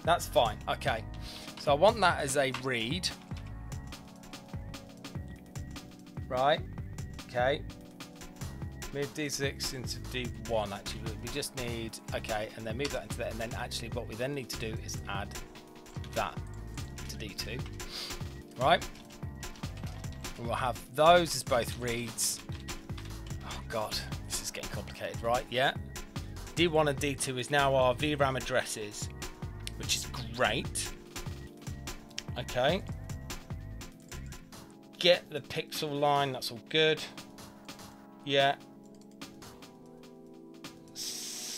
That's fine. Okay. So I want that as a read. Right. Okay. Move D6 into D1 actually. We just need, okay, and then move that into there. And then actually what we then need to do is add that to D2. Right. And we'll have those as both reads. Oh God, this is getting complicated, right? Yeah. D1 and D2 is now our VRAM addresses, which is great. Okay. Get the pixel line, that's all good. Yeah.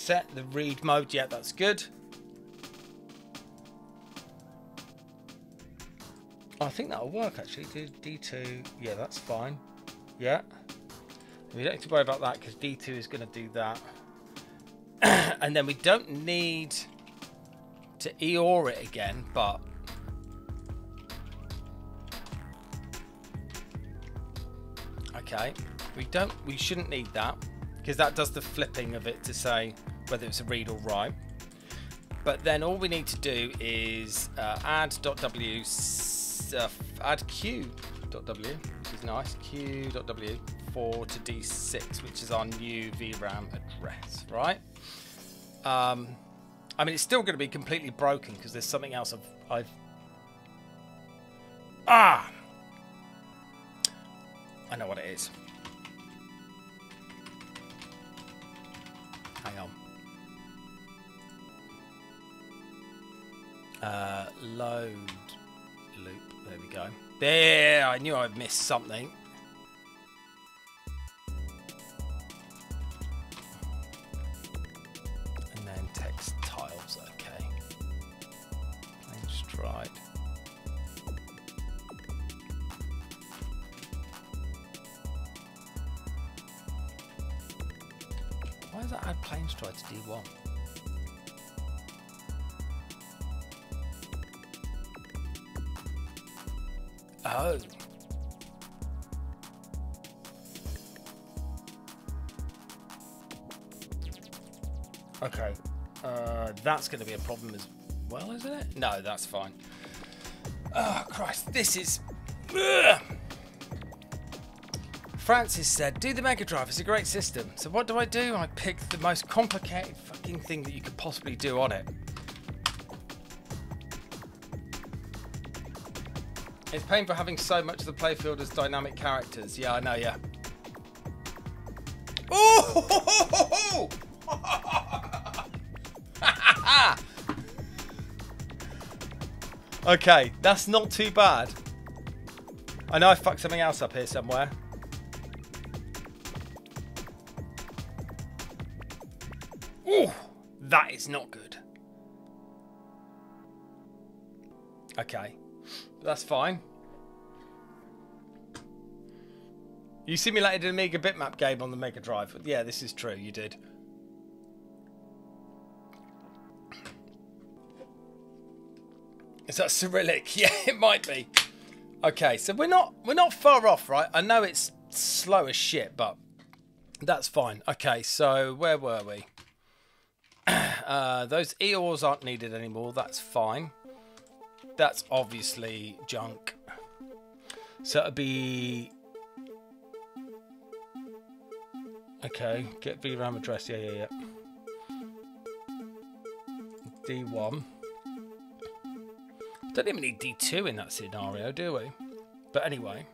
Set the read mode, yeah, that's good. I think that'll work actually. D2, yeah, that's fine. Yeah. We don't have to worry about that because D2 is going to do that. *clears throat* and then we don't need to EOR it again, but okay, we don't, we shouldn't need that because that does the flipping of it to say whether it's a read or write. But then all we need to do is uh, add.w, uh, add q.w, which is nice, q.w 4 to d6, which is our new VRAM address, right? Um, I mean, it's still going to be completely broken because there's something else I've, I've... Ah! I know what it is. Uh, load loop. There we go. There, I knew I'd missed something. And then text tiles, okay. Plane stride. Why does that add plain stride to D1? That's going to be a problem as well, isn't it? No, that's fine. Oh, Christ. This is... Ugh. Francis said, do the Mega Drive. It's a great system. So what do I do? I pick the most complicated fucking thing that you could possibly do on it. It's painful having so much of the playfield as dynamic characters. Yeah, I know, yeah. Ooh! *laughs* okay, that's not too bad. I know I fucked something else up here somewhere. Ooh, that is not good. Okay. That's fine. You simulated an Amiga bitmap game on the Mega Drive. Yeah, this is true. You did. Is that Cyrillic? *laughs* Yeah, it might be. Okay, so we're not we're not far off, right? I know it's slow as shit, but that's fine. Okay, so where were we? *clears throat* uh, those eels aren't needed anymore. That's fine. That's obviously junk. So it'll be. Okay, get VRAM address. Yeah, yeah, yeah. D1. Don't even need D2 in that scenario, do we? But anyway.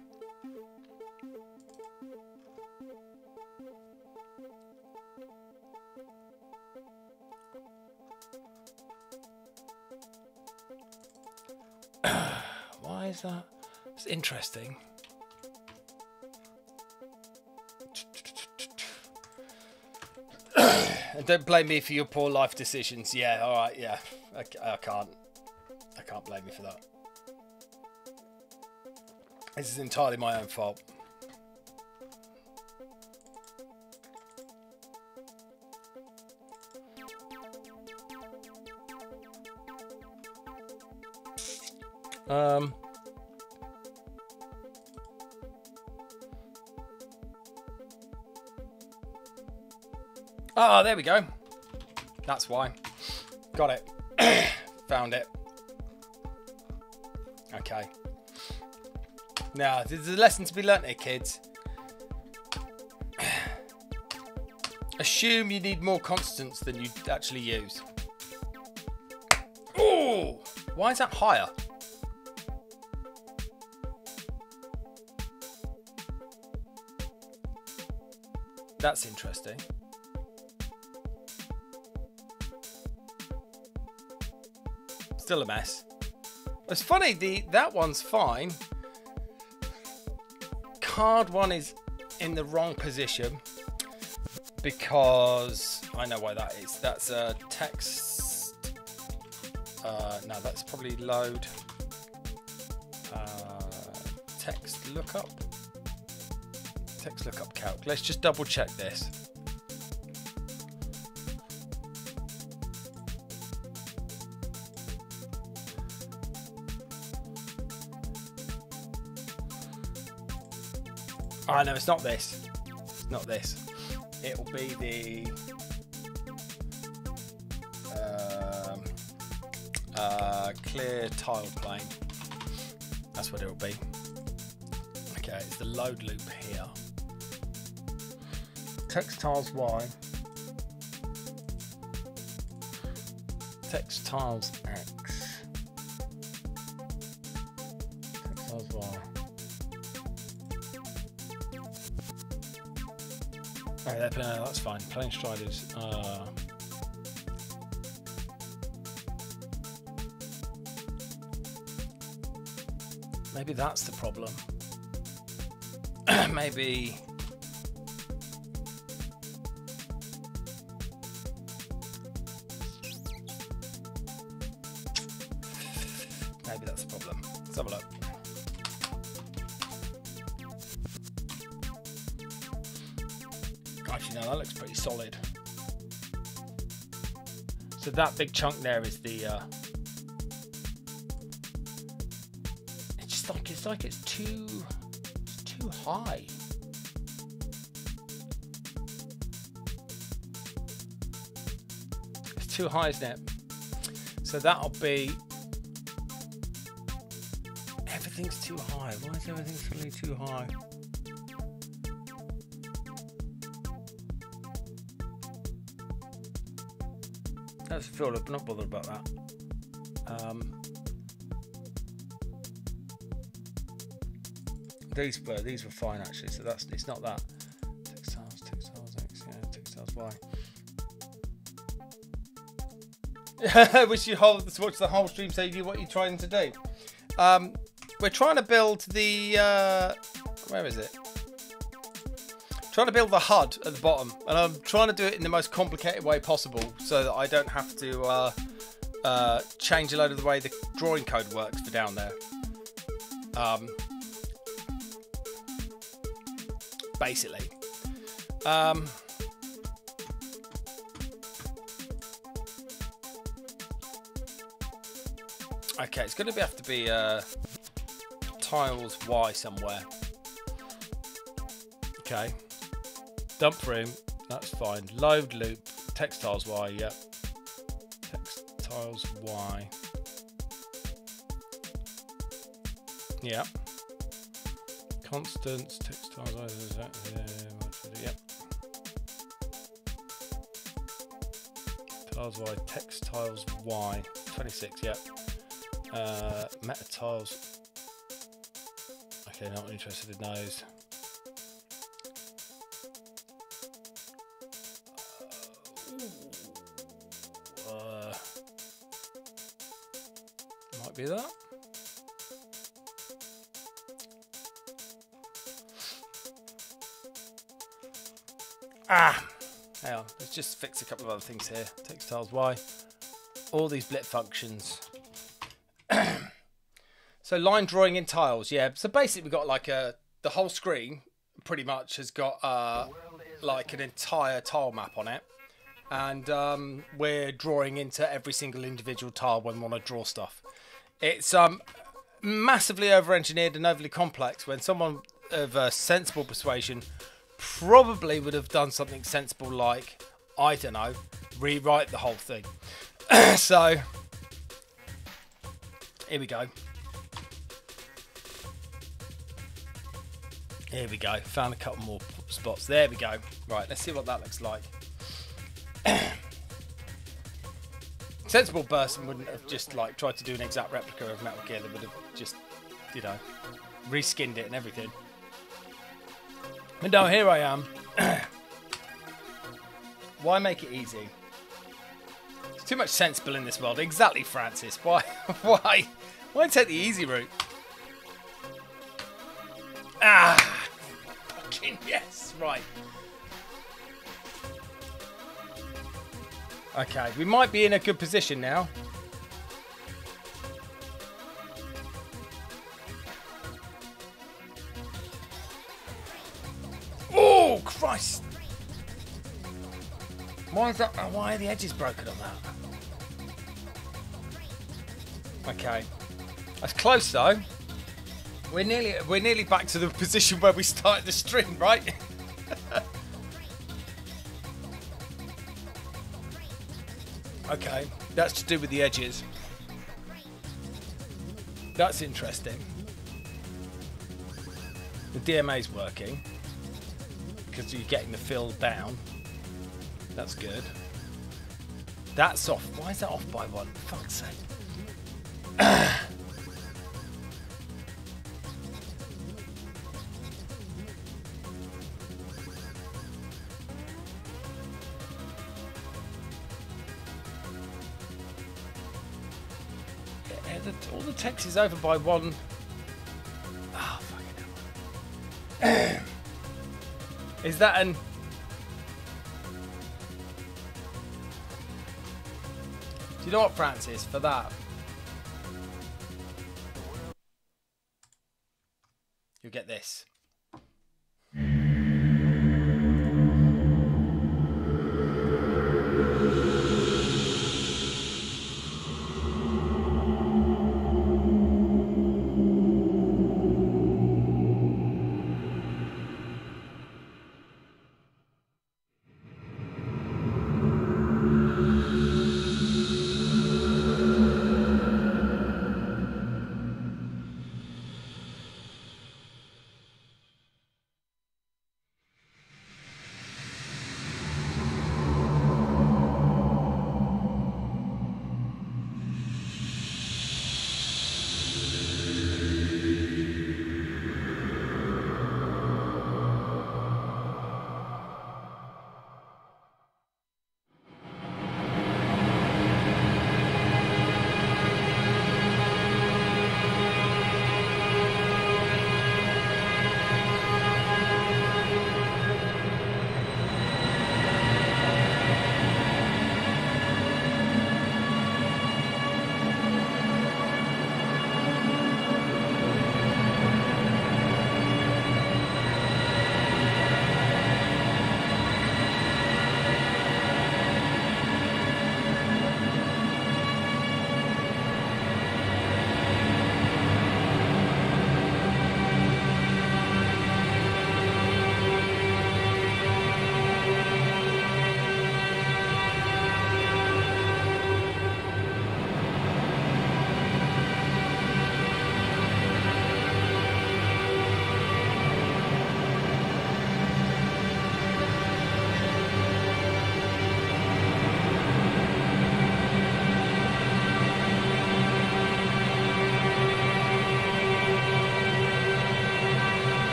*sighs* Why is that? It's interesting. *coughs* and don't blame me for your poor life decisions. Yeah, all right, yeah. I, I can't. Can't blame me for that. This is entirely my own fault. Um. Ah, there we go. That's why. Got it. *coughs* Found it. Okay. Now, there's a lesson to be learnt here, kids. *sighs* Assume you need more constants than you actually use. Oh! Why is that higher? That's interesting. Still a mess. It's funny, the that one's fine. Card one is in the wrong position because I know why that is. That's a text. Uh, no, that's probably load. Uh, text lookup. Text lookup calc. Let's just double check this. Oh no, it's not this. It's not this. It'll be the um, uh, clear tile plane. That's what it'll be. Okay, it's the load loop here. Text tiles Y. Text tiles Textiles That, uh, that's fine. Plane Striders. Uh, maybe that's the problem. *clears throat* Maybe that big chunk there is the. Uh, it's just like it's like it's too, it's too high. It's too high, isn't it? So that'll be. Everything's too high. Why is everything suddenly too high? Phil. I'm not bothered about that. Um, these were these were fine actually. So that's it's not that. Text tiles, textiles, X, yeah, text tiles Y. I *laughs* wish you hold to watch the whole stream so you knew what you're trying to do. Um, we're trying to build the uh, where is it? Trying to build the HUD at the bottom, and I'm trying to do it in the most complicated way possible, so that I don't have to uh, uh, change a load of the way the drawing code works for down there. Um, basically. Um, okay, it's going to have to be uh, tiles Y somewhere. Okay. Dump room. That's fine. Load loop. Text tiles Y. Yep. Text tiles Y. Yep. Constants. Text tiles Y. is that- yeah, Yep. Tiles Y. Text tiles Y. 26. Yep. Uh, meta tiles. Okay, not interested in those. Might be that. Ah, hang on. Let's just fix a couple of other things here. Text tiles Y. All these blit functions. *clears throat* so line drawing in tiles, yeah. So basically, we've got like a the whole screen pretty much has got uh, like an entire tile map on it and um, we're drawing into every single individual tile when we want to draw stuff. It's um, massively over-engineered and overly complex. When someone of a sensible persuasion probably would have done something sensible like, I don't know, rewrite the whole thing. *clears throat* so here we go. Here we go. Found a couple more spots. There we go. Right, let's see what that looks like. *clears throat* Sensible person wouldn't have just like tried to do an exact replica of Metal Gear. They would have just, you know, reskinned it and everything. And no, here I am. *clears throat* Why make it easy? There's too much sensible in this world. Exactly, Francis. Why? *laughs* Why? Why take the easy route? Ah! Fucking yes! Right. Okay, we might be in a good position now. Oh, Christ! Why is that? Why are the edges broken on that? Okay, that's close though. We're nearly we're nearly back to the *laughs* position where we started the stream, right? *laughs* okay, that's to do with the edges. That's interesting. The DMA's working because you're getting the fill down. That's good. That's off. Why is that off by one? Fuck's sake. Is over by one. Oh, *clears throat* is that an. Do you know what, Francis, for that?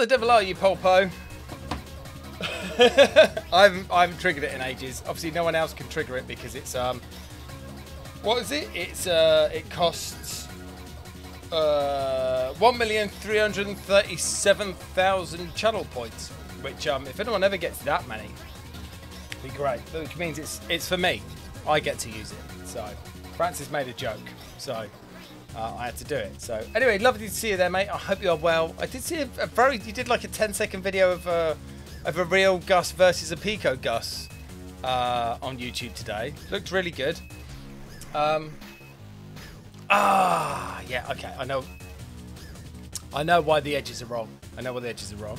The devil are you, Polpo? *laughs* I haven't, I haven't triggered it in ages. Obviously, no one else can trigger it because it's um. What is it? It's uh, it costs uh one million three hundred thirty-seven thousand channel points. Which um, if anyone ever gets that many, be great. Which means it's it's for me. I get to use it. So Francis made a joke. So uh, I had to do it. So anyway, lovely to see you there, mate. I hope you are well. I did see a, a very. You did like a 10 second video of a of a real GUS versus a PicoGUS uh, on YouTube today. Looked really good. Um. Ah, yeah. Okay, I know. I know why the edges are wrong. I know why the edges are wrong.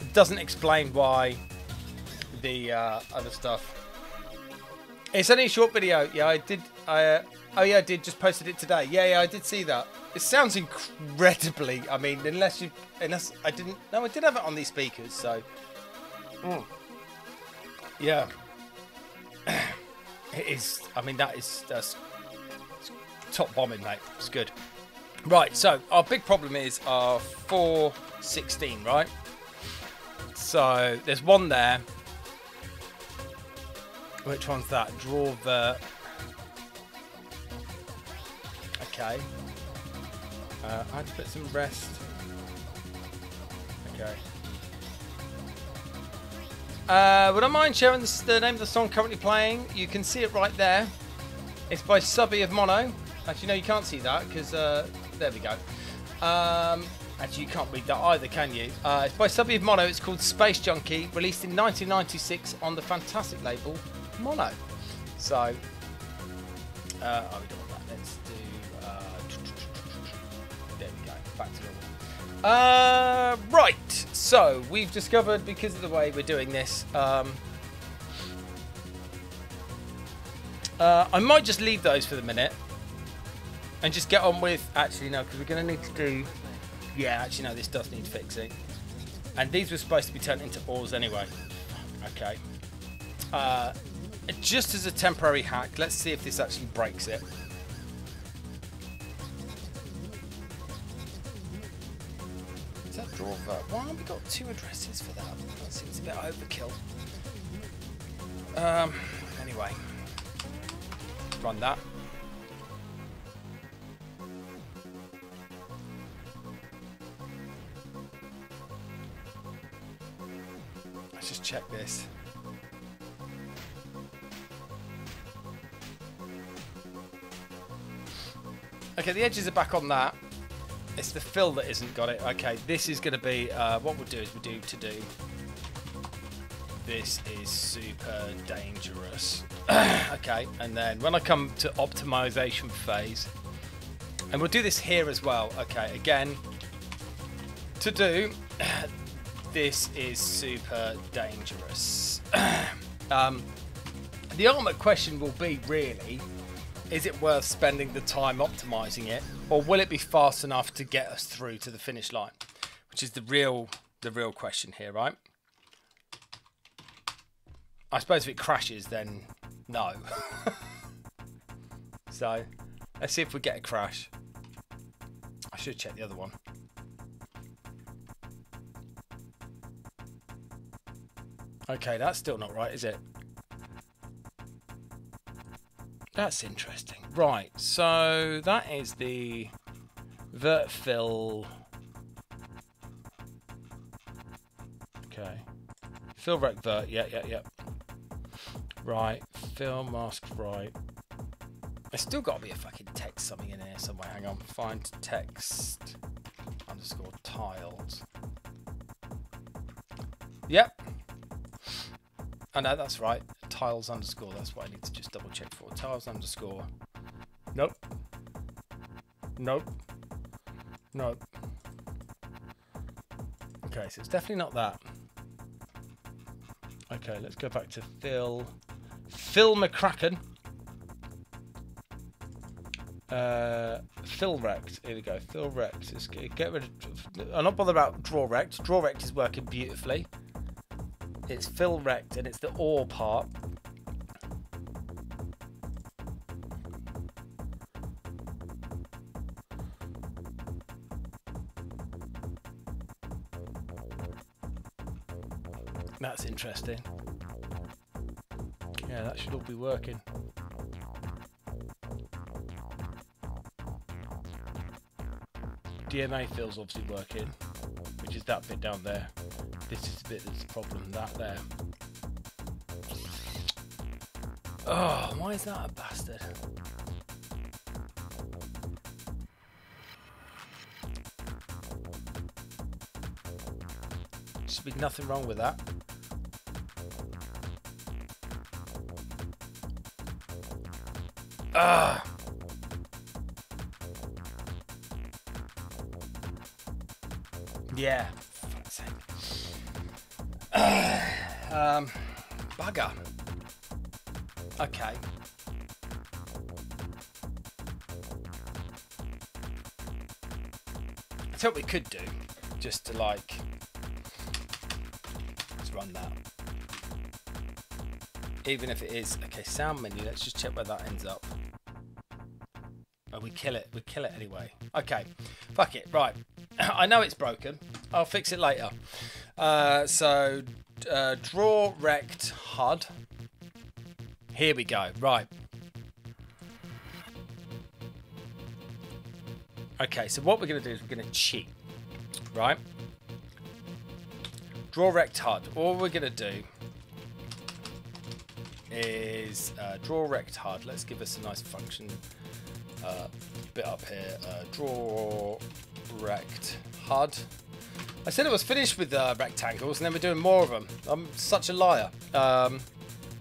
It doesn't explain why the uh, other stuff. It's only a short video. Yeah, I did. I. Uh, Oh yeah, I did just posted it today. Yeah, yeah, I did see that. It sounds incredibly. I mean, unless you, unless I didn't. No, I did have it on these speakers. So, mm. yeah, *clears throat* it is. I mean, that is that's top bombing, mate. It's good. Right. So our big problem is our 416, right? So there's one there. Which one's that? Draw the Okay. Uh, I had to put some rest. Okay. Uh, would I mind sharing this, the name of the song currently playing? You can see it right there. It's by Subby of Mono. Actually, no, you can't see that because uh, there we go. Um, actually, you can't read that either, can you? Uh, it's by Subby of Mono. It's called Space Junkie, released in 1996 on the fantastic label Mono. So, uh, oh, Back to normal. Uh, right. So we've discovered because of the way we're doing this. Um, uh, I might just leave those for the minute and just get on with. Actually, no, because we're going to need to do. Yeah, actually, no, this does need fixing. And these were supposed to be turned into ores anyway. Okay. Uh, just as a temporary hack, let's see if this actually breaks it. That draw vert? Why haven't we got two addresses for that? That seems a bit overkill. Um, anyway. Run that. Let's just check this. Okay, the edges are back on that. It's the fill that isn't got it. Okay, this is going to be... Uh, what we'll do is we'll do to do... This is super dangerous. *clears throat* okay, and then when I come to optimization phase... And we'll do this here as well. Okay, again... To do... *clears throat* this is super dangerous. *clears throat* um, the ultimate question will be, really is it worth spending the time optimizing it or will it be fast enough to get us through to the finish line? Which is the real the real question here right? I suppose if it crashes then no. *laughs* So let's see if we get a crash. I should check the other one. Okay that's still not right is it That's interesting. Right, so that is the vert fill. Okay. Fill rec vert, yeah, yeah, yeah. Right, fill mask right. There's still got to be a fucking text something in here somewhere. Hang on, find text underscore tiles. Yep. I know that's right tiles underscore. That's what I need to just double check for. Tiles underscore. Nope. Nope. Nope. Okay, so it's definitely not that. Okay, let's go back to Phil. Phil McCracken. Uh, Fill Rect. Here we go. Fill Rect. Let's get, get rid of. I'm not bothered about Draw Rect. Draw Rect is working beautifully. It's Fill Rect and it's the ore part. That's interesting. Yeah, that should all be working. DMA fill's obviously working, which is that bit down there. This is the bit that's the problem, that there. Oh, why is that a bastard? Should be nothing wrong with that. Ah. Yeah. Um, bugger. Okay. Tell what we could do, just to like, let's run that. Even if it is, okay, sound menu, let's just check where that ends up. Oh, we kill it, we kill it anyway. Okay, fuck it, right. *clears throat* I know it's broken, I'll fix it later. Uh, so, uh, draw rect HUD. Here we go. Right. Okay, so what we're going to do is we're going to cheat. Right? Draw rect HUD. All we're going to do is uh, draw rect HUD. Let's give us a nice function uh, bit up here. Uh, draw rect HUD. I said it was finished with uh, rectangles and then we're doing more of them. I'm such a liar. Um,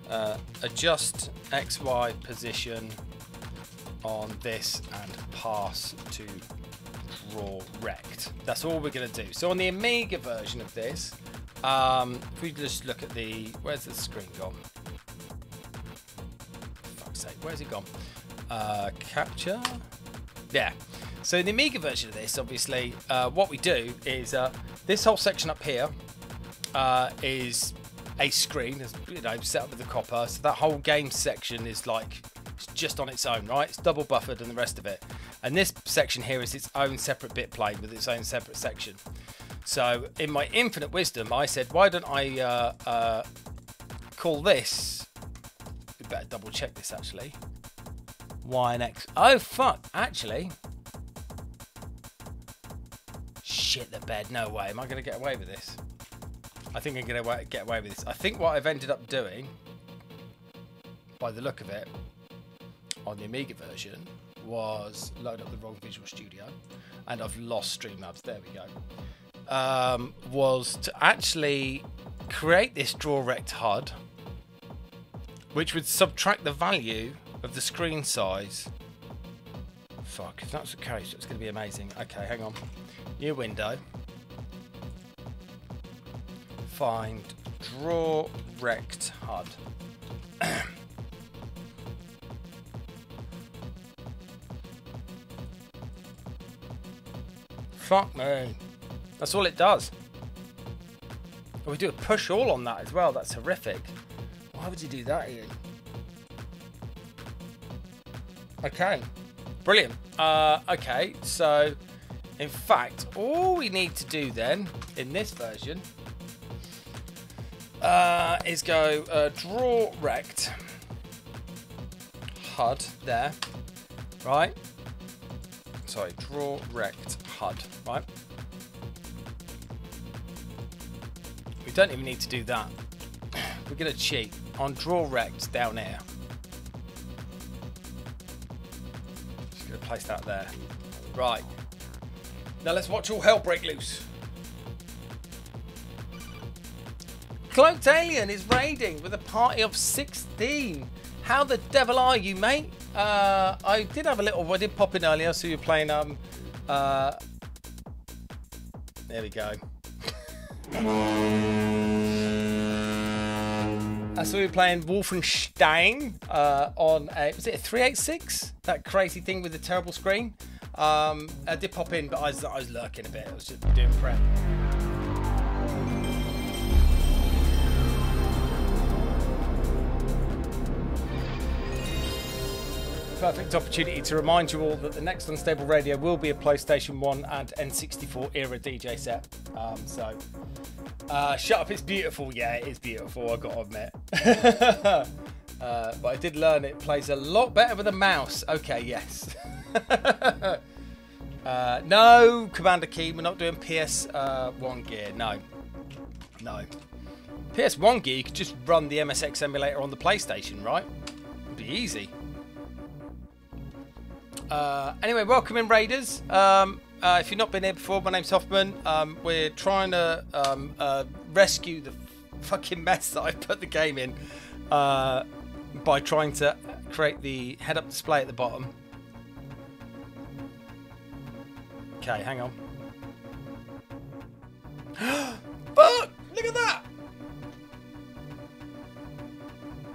uh, adjust XY position on this and pass to draw rect. That's all we're going to do. So on the Amiga version of this, um, if we just look at the, where's the screen gone? Fuck's sake, where's it gone? Uh, capture. Yeah. So in the Amiga version of this, obviously, uh, what we do is uh, this whole section up here uh, is a screen, you know, set up with the copper. So that whole game section is like it's just on its own, right? It's double buffered and the rest of it. And this section here is its own separate bit plane with its own separate section. So in my infinite wisdom, I said, why don't I uh, uh, call this? We better double check this actually. Y and X. Oh fuck! Actually, shit the bed. No way. Am I going to get away with this? I think I'm going to get away with this. I think what I've ended up doing, by the look of it, on the Amiga version, was load up the wrong Visual Studio, and I've lost Streamlabs. There we go. Um, was to actually create this draw rect HUD, which would subtract the value of the screen size. Fuck, if that's the case, it's going to be amazing. Okay, hang on. New window find draw rect HUD. *coughs* Fuck me. That's all it does. Oh, we do a push all on that as well. That's horrific. Why would you do that, Ian? Okay. Brilliant. Uh, okay, so in fact, all we need to do then in this version uh, is go uh, draw rect HUD there, right? Sorry, draw rect HUD, right? We don't even need to do that. We're going to cheat on draw rect down here. Place that there. Right. Now let's watch all hell break loose. Cloaked Alien is raiding with a party of 16. How the devil are you, mate? Uh, I did have a little, I did pop in earlier, so you're playing, um, uh, there we go. *laughs* I saw you playing Wolfenstein uh, on a, was it a 386? That crazy thing with the terrible screen. Um, I did pop in, but I was, I was lurking a bit. I was just doing prep. Perfect opportunity to remind you all that the next Unstable Radio will be a PlayStation 1 and N64 era DJ set. Um, so, uh, shut up, it's beautiful. Yeah, it is beautiful, I've got to admit. *laughs* uh, but I did learn it plays a lot better with a mouse. Okay, yes. *laughs* uh, no, Commander Key, we're not doing PS1 uh, gear. No. No. PS1 gear, you could just run the MSX emulator on the PlayStation, right? It'd be easy. Uh, anyway, welcome in Raiders. Um, uh, if you've not been here before, my name's Hoffman. Um, we're trying to um, uh, rescue the fucking mess that I put the game in uh, by trying to create the head-up display at the bottom. Okay, hang on. *gasps* Fuck! Look at that!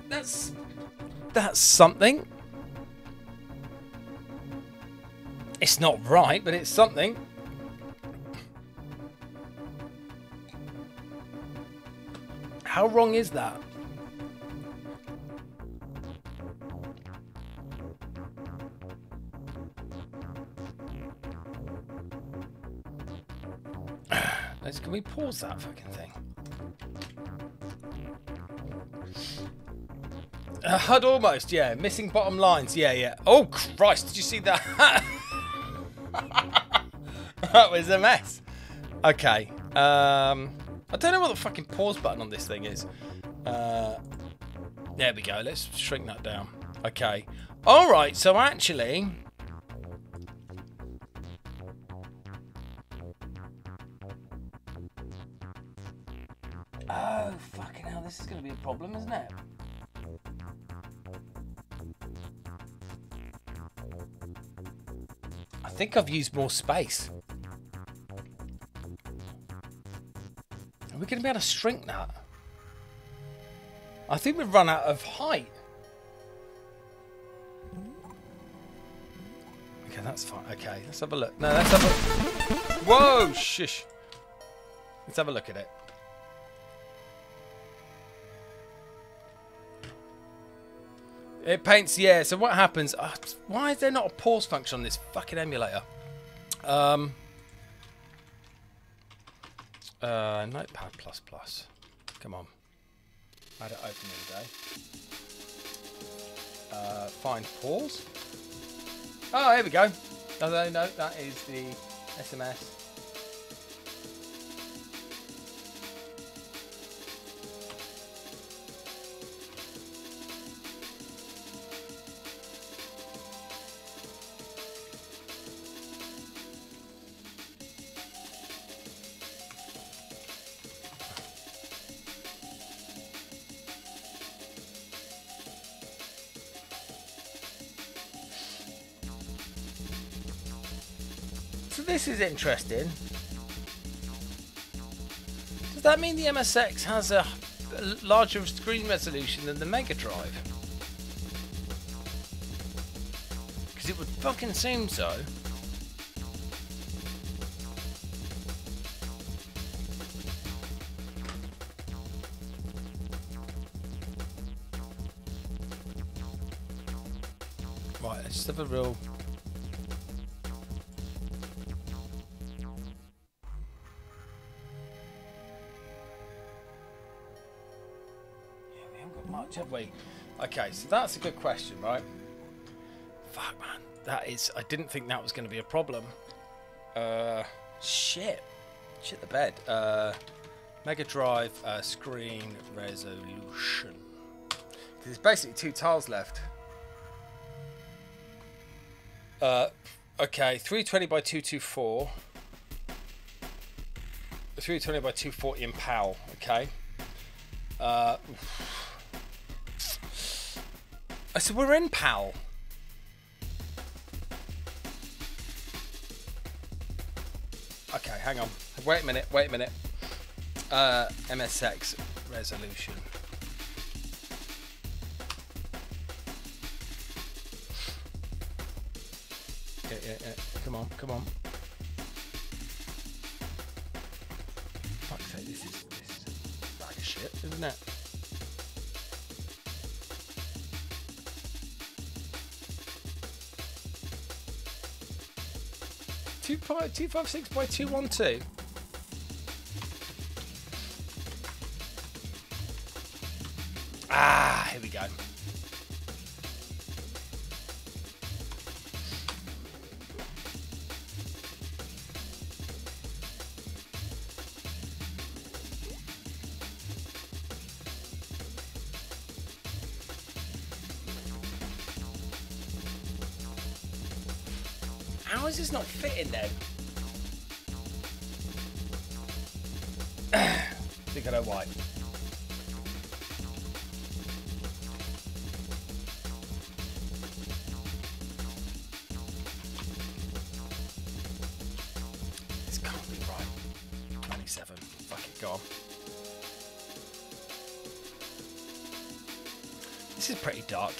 That's that's something. It's not right, but it's something. How wrong is that? *sighs* Let's, can we pause that fucking thing? Uh, HUD almost, yeah. Missing bottom lines, yeah, yeah. Oh Christ, did you see that? *laughs* that was a mess. Okay. Um, I don't know what the fucking pause button on this thing is. Uh, there we go. Let's shrink that down. Okay. All right. So actually. Oh, fucking hell. This is going to be a problem, isn't it? Think I've used more space. Are we going to be able to shrink that? I think we've run out of height. Okay, that's fine. Okay, let's have a look. No, let's have a... Whoa, shush. Let's have a look at it. It paints, yeah. So what happens? Uh, why is there not a pause function on this fucking emulator? Um, uh, Notepad plus plus. Come on. I had it open the other day. Uh, find pause. Oh, here we go. No, no, no, that is the SMS. This is interesting. Does that mean the MSX has a larger screen resolution than the Mega Drive? Because it would fucking seem so. Right, let's have a real Okay, so that's a good question, right? Fuck, man. That is... I didn't think that was going to be a problem. Uh, shit. Shit the bed. Uh, Mega Drive uh, screen resolution. There's basically two tiles left. Uh, okay, 320 by 224. 320 by 240 in PAL, okay. Uh, so we're in PAL. Okay, hang on. Wait a minute, wait a minute. Uh, MSX resolution. Yeah, yeah, yeah. Come on, come on. Fuck's sake, this is, this is a bag of shit, isn't it? Two five two five six by two one two. Ah, here we go.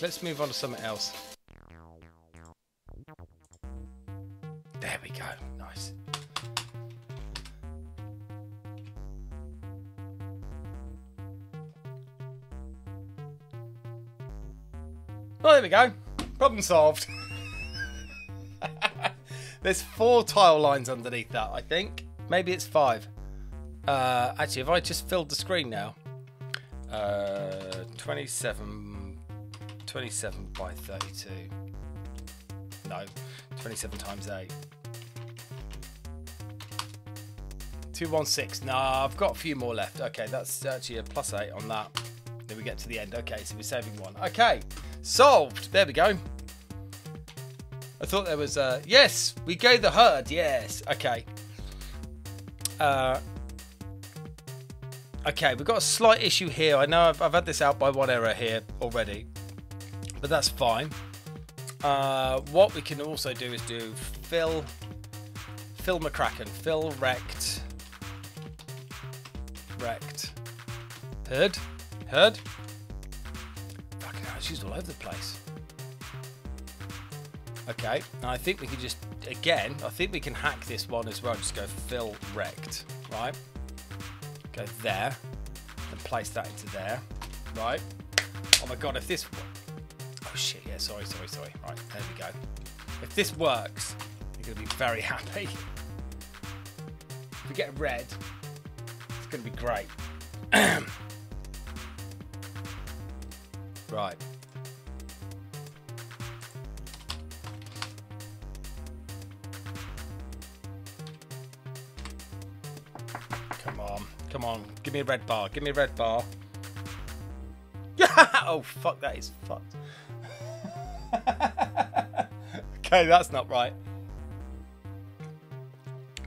Let's move on to something else. There we go. Nice. Oh, there we go. Problem solved. *laughs* There's four tile lines underneath that, I think. Maybe it's five. Uh, actually, have I just filled the screen now? Uh, 27, 27 by 32. No, 27 times 8. 216. Nah, I've got a few more left. Okay, that's actually a plus 8 on that. Then we get to the end. Okay, so we're saving one. Okay, solved. There we go. I thought there was a... Yes, we go the herd. Yes. Okay. Uh, okay, we've got a slight issue here. I know I've, I've had this out by one error here already. But that's fine. Uh, what we can also do is do Phil... Phil McCracken. Fill Rect... Rect. Heard? Heard? Fucking hell, it's all over the place. Okay, now I think we can just, again, I think we can hack this one as well. Just go Fill Rect, right? Go there, and place that into there, right? Oh my god, if this, sorry, sorry, sorry. Right, there we go. If this works, you're gonna be very *laughs* happy. If we get red, it's gonna be great. *clears throat* right. Come on, come on, give me a red bar, give me a red bar. *laughs* oh fuck, that is fucked. *laughs* okay, that's not right.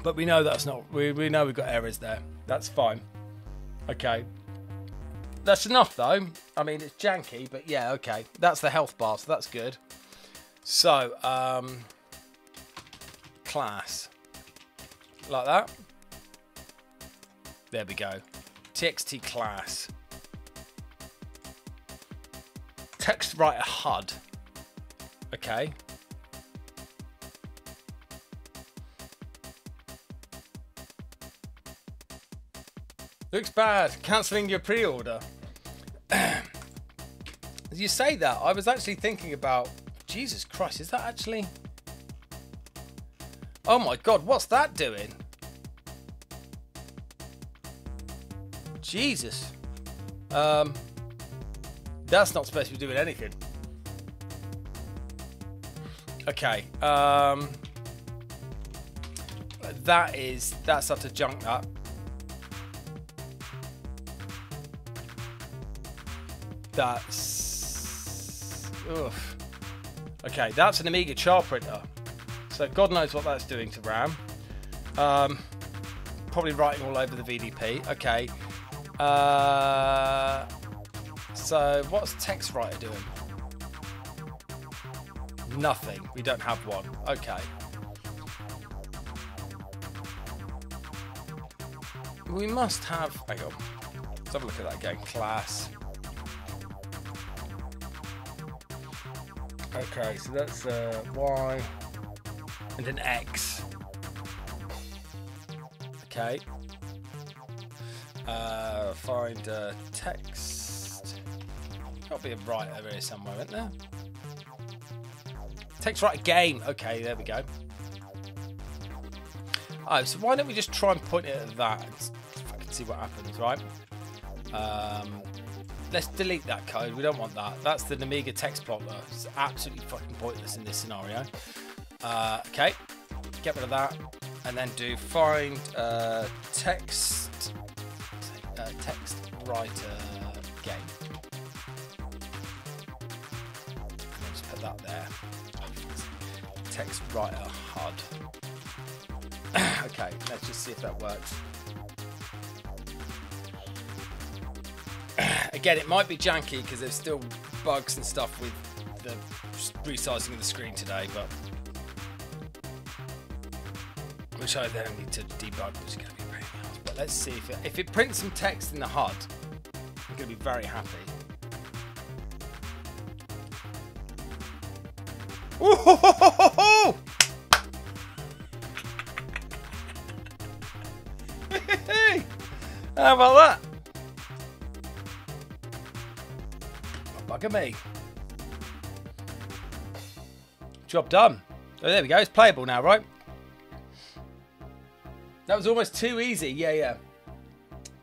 But we know that's not. We we know we've got errors there. That's fine. Okay. That's enough though. I mean, it's janky, but yeah, okay. That's the health bar, so that's good. So, um, class. Like that. There we go. TXT class. Text writer HUD. Okay. Looks bad. Cancelling your pre-order. *clears throat* As you say that, I was actually thinking about Jesus Christ, is that actually Oh my god, what's that doing? Jesus. Um That's not supposed to be doing anything. Okay. Um That is that's utter junk that. That's. Oof. Okay, that's an Amiga char printer. So God knows what that's doing to RAM. Um, probably writing all over the VDP. Okay. Uh, so what's text writer doing? Nothing. We don't have one. Okay. We must have. Hang on. Let's have a look at that again. Class. Okay, so that's uh, Y and an X. Okay. Uh, find uh, text. Got to be a right over here somewhere, isn't there? Text right game. Okay, there we go. Oh, so why don't we just try and point it at that and see what happens, right? Um, let's delete that code. We don't want that. That's the Namiga text plotter. It's absolutely fucking pointless in this scenario. Uh, okay, get rid of that, and then do find uh, text uh, text writer game. Just put that there. Text writer HUD. *coughs* okay, let's just see if that works. Again, it might be janky because there's still bugs and stuff with the resizing of the screen today, but which I then need to debug, which is going to be hard. But let's see if it, if it prints some text in the HUD, I'm going to be very happy. How about that? Bugger me. Job done. Oh, there we go. It's playable now, right? That was almost too easy. Yeah, yeah.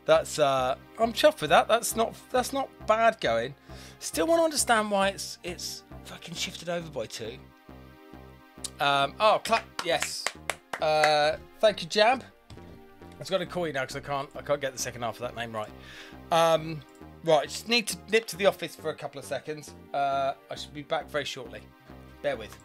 That's uh I'm chuffed with that. That's not that's not bad going. Still want to understand why it's it's fucking shifted over by two. Um oh clap yes. Uh thank you, Jab. I was going to call you now because I can't I can't get the second half of that name right. Um right, just need to nip to the office for a couple of seconds. Uh I should be back very shortly. Bear with.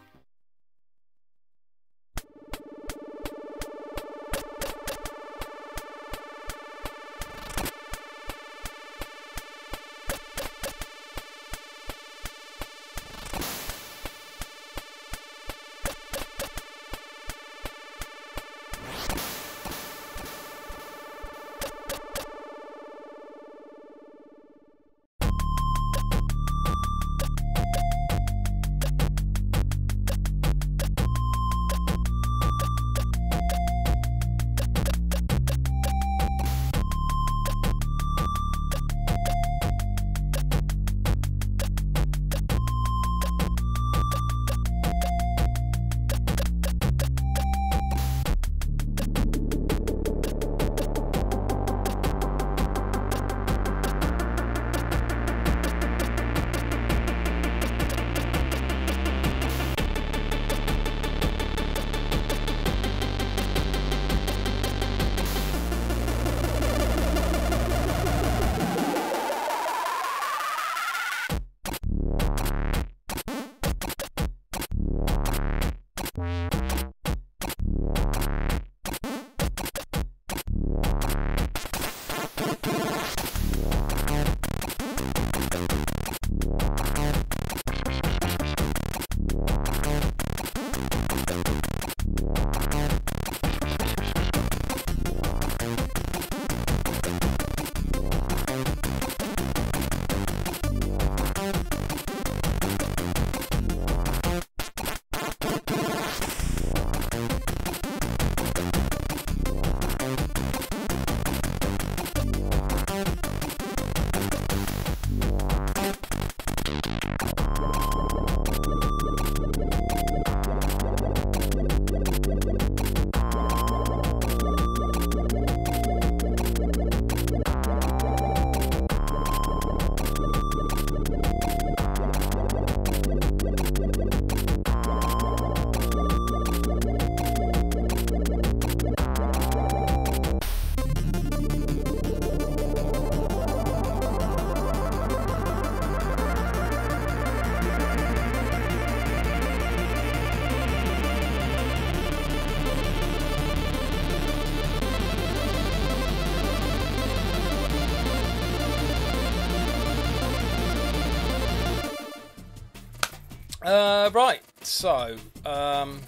So, um,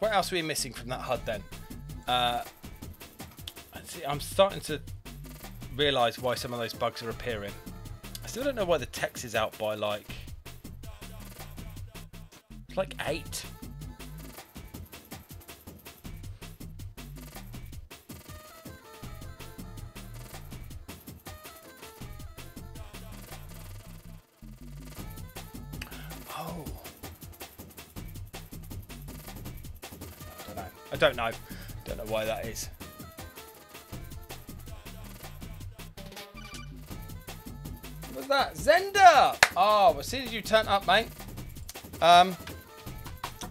what else are we missing from that HUD then? Uh, see, I'm starting to realise why some of those bugs are appearing. I still don't know why the text is out by like... It's like 8. As soon as you turn up, mate. Um,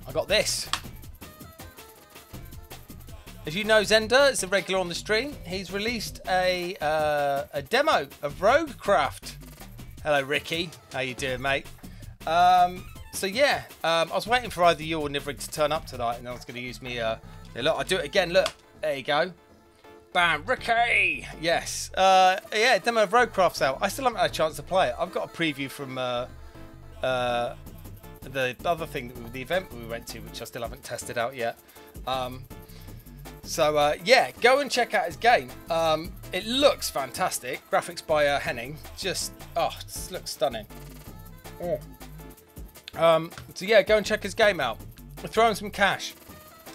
I got this. As you know, Zender is a regular on the stream. He's released a uh, a demo of Roguecraft. Hello, Ricky. How you doing, mate? Um, so yeah, um, I was waiting for either you or Nivrig to turn up tonight, and I was going to use me. Uh, look, I do it again. Look, there you go. Bam, Ricky. Yes. Uh, yeah, demo of Roguecraft's out. I still haven't had a chance to play it. I've got a preview from uh, the other thing, that, the event we went to, which I still haven't tested out yet. Um, so uh, yeah, go and check out his game. Um, it looks fantastic. Graphics by uh, Henning, just oh, it looks stunning. Oh. Um, so yeah, go and check his game out. Throw him some cash.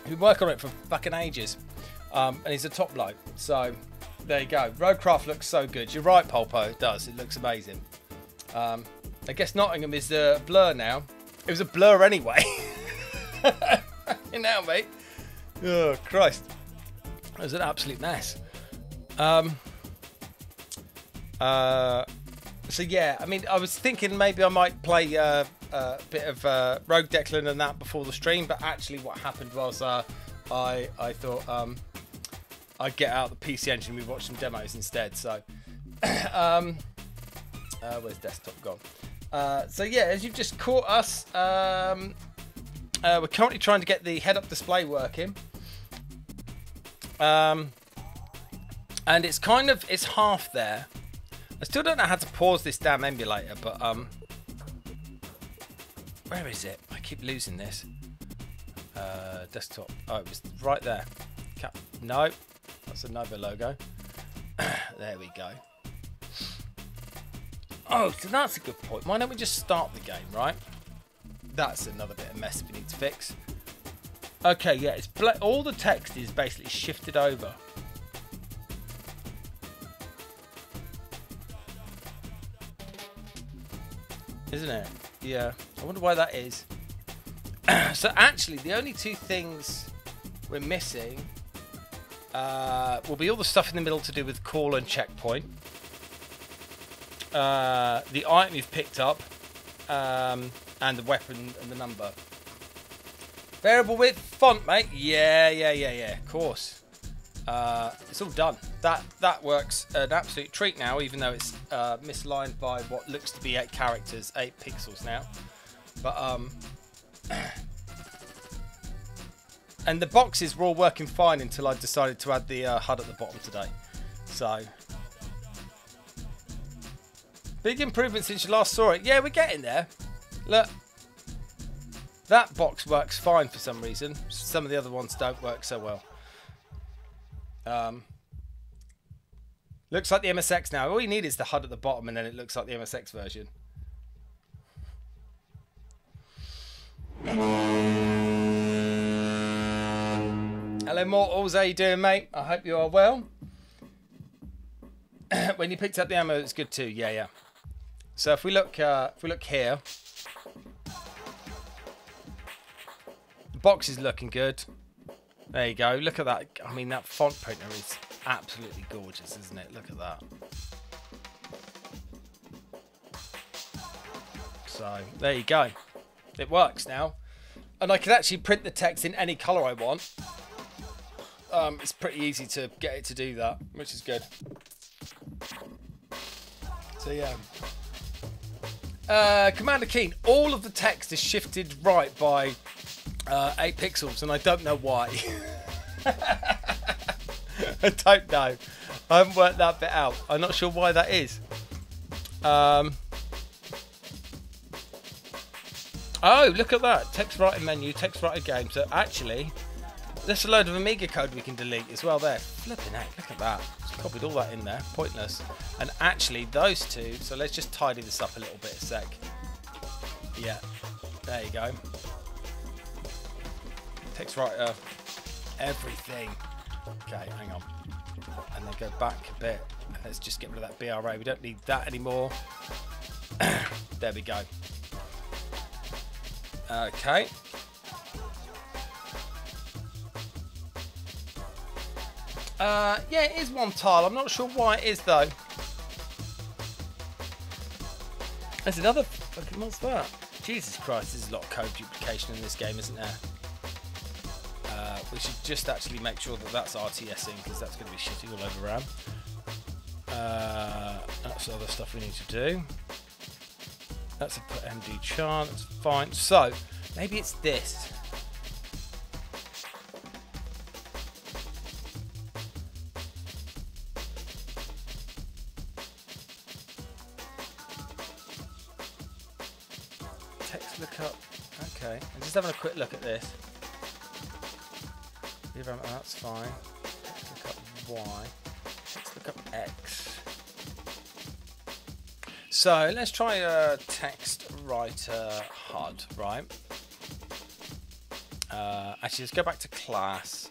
Been working on it for fucking ages, um, and he's a top bloke. So there you go. Roadcraft looks so good. You're right, Polpo. It does. It looks amazing. Um, I guess Nottingham is a blur now. It was a blur anyway. *laughs* you know, mate. Oh Christ. It was an absolute mess. Um, uh, so yeah, I mean, I was thinking maybe I might play uh, a bit of uh, Rogue Declan and that before the stream, but actually, what happened was uh, I I thought um, I'd get out the PC engine. And we'd watch some demos instead. So, *coughs* um, uh, where's desktop gone? Uh, so yeah, as you've just caught us, um, uh, we're currently trying to get the head-up display working. Um, and it's kind of it's half there. I still don't know how to pause this damn emulator, but um, where is it? I keep losing this. Uh, desktop. Oh, it was right there. Cap no, that's another logo. *clears throat* there we go. Oh, so that's a good point. Why don't we just start the game, right? That's another bit of mess we need to fix. Okay, yeah, it's all the text is basically shifted over. Isn't it? Yeah. I wonder why that is. *clears throat* so actually, the only two things we're missing uh, will be all the stuff in the middle to do with call and checkpoint. Uh, the item you've picked up, um, and the weapon and the number. Variable width font, mate. Yeah, yeah, yeah, yeah. Of course. Uh, it's all done. That that works an absolute treat now, even though it's uh, misaligned by what looks to be eight characters, eight pixels now. But um, *coughs* and the boxes were all working fine until I decided to add the uh, HUD at the bottom today. So big improvement since you last saw it. Yeah, we're getting there. Look, that box works fine for some reason. Some of the other ones don't work so well. Um, looks like the MSX now. All you need is the HUD at the bottom and then it looks like the MSX version. Hello Mortals, how you doing mate? I hope you are well. *clears throat* when you picked up the ammo, it's good too. Yeah, yeah. So if we look, uh, if we look here, the box is looking good. There you go. Look at that. I mean, that font printer is absolutely gorgeous, isn't it? Look at that. So, there you go. It works now. And I can actually print the text in any colour I want. Um, it's pretty easy to get it to do that, which is good. So, yeah. Uh, Commander Keen, all of the text is shifted right by uh, 8 pixels, and I don't know why. *laughs* I don't know. I haven't worked that bit out. I'm not sure why that is. Um, oh, look at that. Text writing menu, text writing game. So actually, there's a load of Amiga code we can delete as well there. Flipping heck, look at that. Copied all that in there. Pointless. And actually, those two, so let's just tidy this up a little bit a sec. Yeah, there you go text writer, everything. Okay, hang on. And then go back a bit. Let's just get rid of that BRA. We don't need that anymore. *clears throat* there we go. Okay. Uh, yeah, it is one tile. I'm not sure why it is though. There's another fucking what's that? Jesus Christ, there's a lot of code duplication in this game, isn't there? Uh, we should just actually make sure that that's RTSing because that's going to be shitty all over RAM. Uh, that's other stuff we need to do. That's a put MD chart, that's fine. So, maybe it's this. Just having a quick look at this. That's fine. Text lookup Y. Text lookup X. So let's try a text writer HUD, right? Uh, actually, let's go back to class.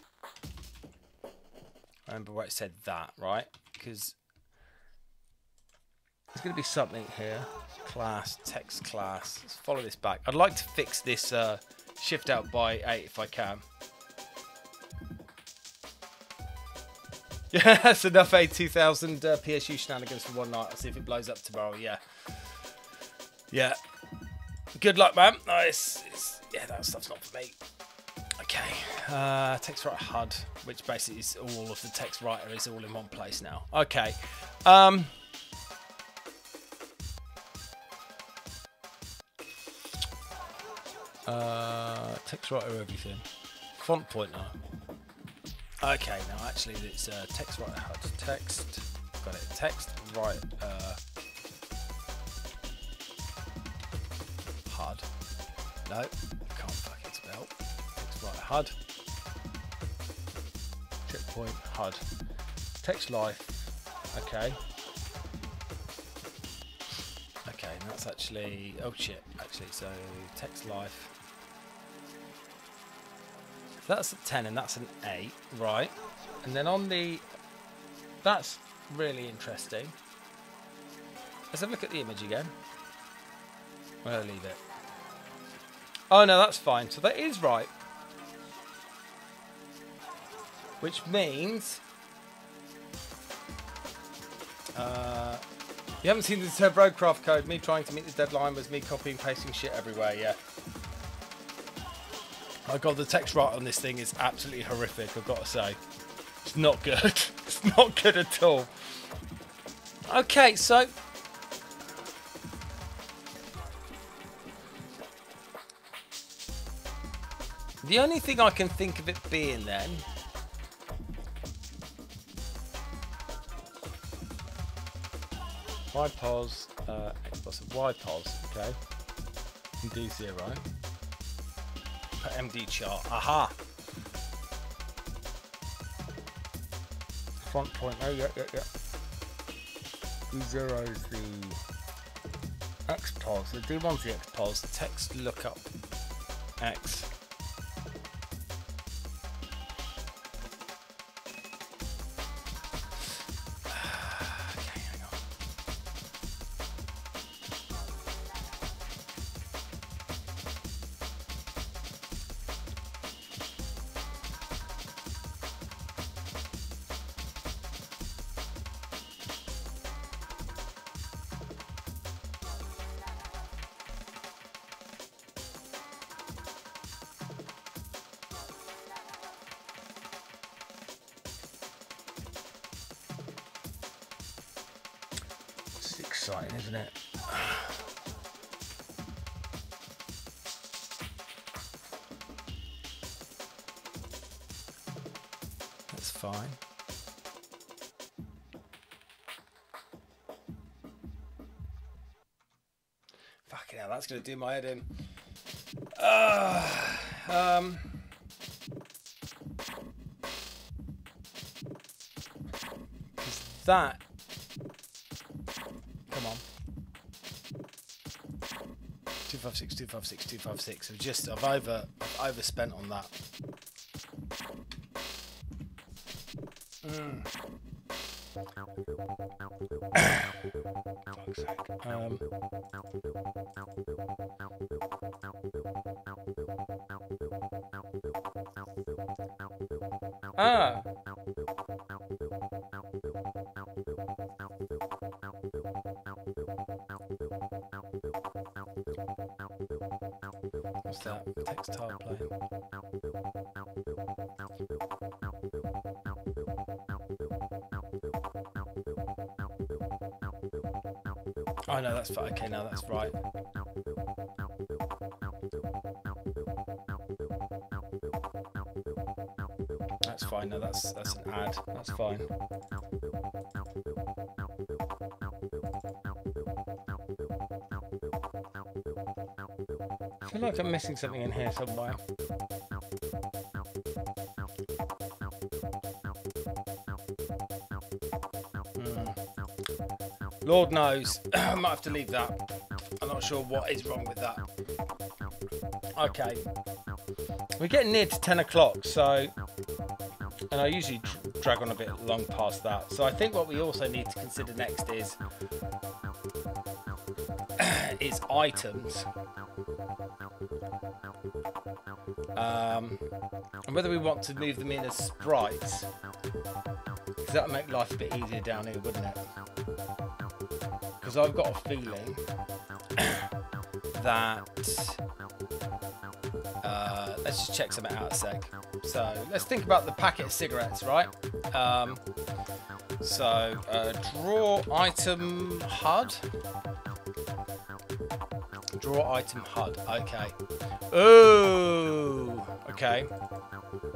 Remember where it said that, right? Because there's going to be something here. Class, text class. Let's follow this back. I'd like to fix this uh, shift out by 8 if I can. Yeah, *laughs* that's enough 82,000 uh, PSU shenanigans for one night. I'll see if it blows up tomorrow. Yeah. Yeah. Good luck, man. No, it's, it's, yeah, that stuff's not for me. Okay. Uh, text writer HUD, which basically is all of the text writer is all in one place now. Okay. Um, uh, text writer everything. Font pointer. Okay, now actually it's uh, text writer HUD. Text. Got it. Text right. Uh, HUD. No, can't fucking spell. Text writer HUD. Checkpoint HUD. Text life. Okay. That's actually. Oh shit, actually, so text life. That's a 10 and that's an 8, right? And then on the. That's really interesting. Let's have a look at the image again. Where will I leave it? Oh no, that's fine. So that is right. Which means. Uh, you haven't seen the TurboCraft code. Me trying to meet the deadline was me copying pasting shit everywhere, yeah. My god, the text right on this thing is absolutely horrific, I've got to say. It's not good. *laughs* it's not good at all. Okay, so. The only thing I can think of it being then. Y pos, uh, what's it? Y pos, okay. D zero MD chart. Aha! Front point. Oh, yeah, yeah, yeah. D0 is the XPOS. The D1's the XPOS. The text lookup X. That's gonna do my head in. Uh, um. that Come on. 256, 256, 256. I've just, I've over, I've overspent on that. Mm um, ah. What's that? Textile. No, that's fine. Okay, now that's right. That's fine. No, that's that's an ad. That's fine. I feel like I'm missing something in here somewhere. Lord knows. *clears throat* I might have to leave that. I'm not sure what is wrong with that. Okay. We're getting near to 10 o'clock, so. And I usually drag on a bit long past that. So I think what we also need to consider next is. *clears throat* is items. Um, and whether we want to move them in as sprites. Because that would make life a bit easier down here, wouldn't it? Because I've got a feeling that. Uh, let's just check something out a sec. So let's think about the packet of cigarettes, right? Um, so uh, draw item HUD. Draw item HUD. Okay. Oh. Okay.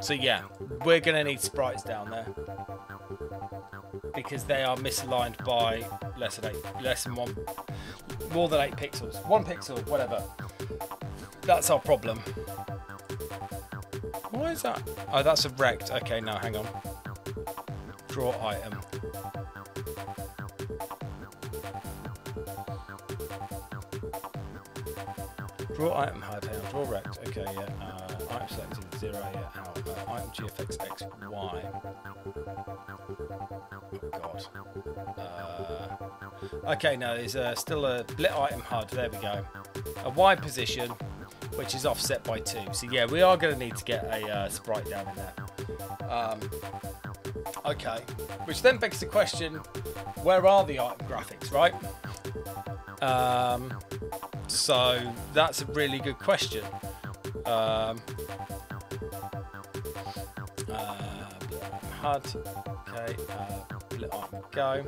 So yeah, we're gonna need sprites down there because they are misaligned by less than eight, less than one, more than eight pixels. One pixel, whatever. That's our problem. Why is that? Oh, that's a rect. Okay, now hang on. Draw item. Draw item HUD. Hang on. Draw rect. Okay, yeah. Uh, item selected zero. Yeah. Out. Uh, item GFX X Y. Oh God. Uh, okay, no, there's uh, still a lit item HUD. There we go. A Y position, which is offset by two. So yeah, we are going to need to get a uh, sprite down in there. Um, okay, which then begs the question: Where are the item graphics, right? Um, so that's a really good question. Um, uh, HUD. Okay. Uh, let item go.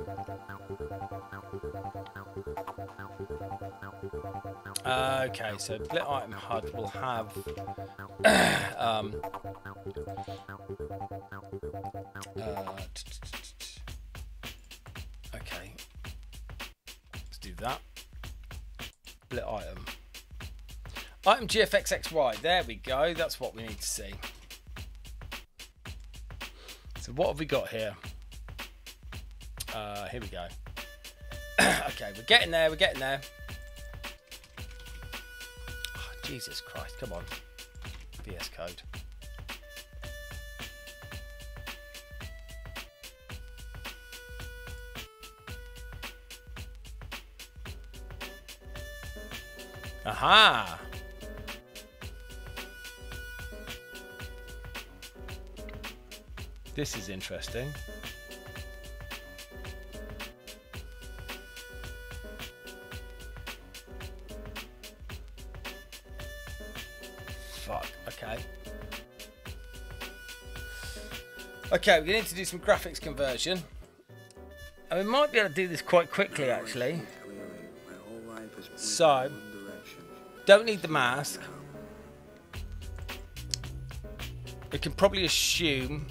Okay, so split item HUD will have *coughs* um, uh, okay, let's do that. Split item. Item GFXXY, there we go, that's what we need to see. So what have we got here? Uh, here we go. *coughs* okay, we're getting there, we're getting there. Oh, Jesus Christ, come on. VS Code. Aha! This is interesting. Fuck, okay. Okay, we're going to do some graphics conversion. And we might be able to do this quite quickly actually. So, don't need the mask. We can probably assume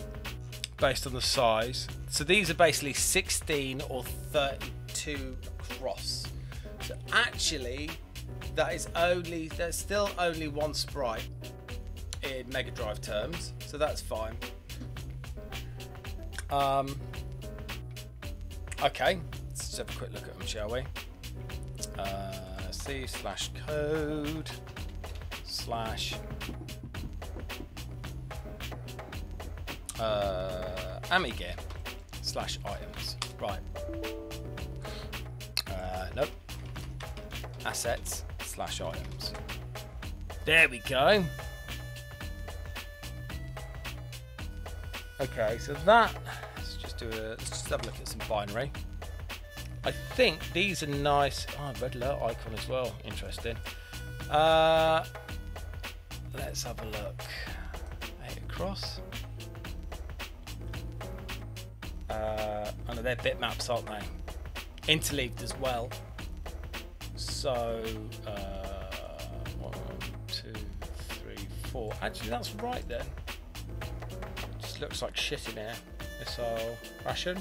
based on the size. So these are basically 16 or 32 across. So actually, that is only there's still only one sprite in Mega Drive terms, so that's fine. Um, okay, let's just have a quick look at them, shall we? Uh, Slash code slash uh, Amiga slash items. Right. Uh, nope. Assets slash items. There we go. Okay, so that. Let's just do a. Let's just have a look at some binary. I think these are nice. Oh, red alert icon as well. Interesting. Uh, let's have a look. Eight across. Uh, I know they're bitmaps, aren't they? Interleaved as well. So, uh, one, two, three, four. Actually, that's right then. Just looks like shit in here. Missile ration.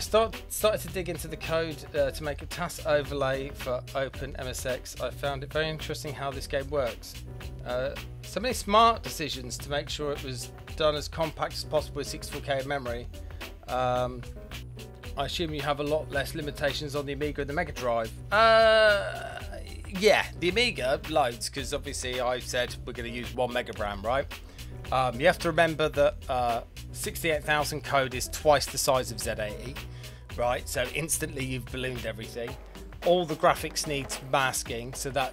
Start started to dig into the code uh, to make a task overlay for Open MSX, I found it very interesting how this game works. Uh, so many smart decisions to make sure it was done as compact as possible with 64k of memory. Um, I assume you have a lot less limitations on the Amiga and the Mega Drive. Uh, yeah, the Amiga loads because obviously I said we're going to use one Megabram, right? Um, you have to remember that uh, 68,000 code is twice the size of Z80, right? So instantly you've ballooned everything. All the graphics needs masking, so that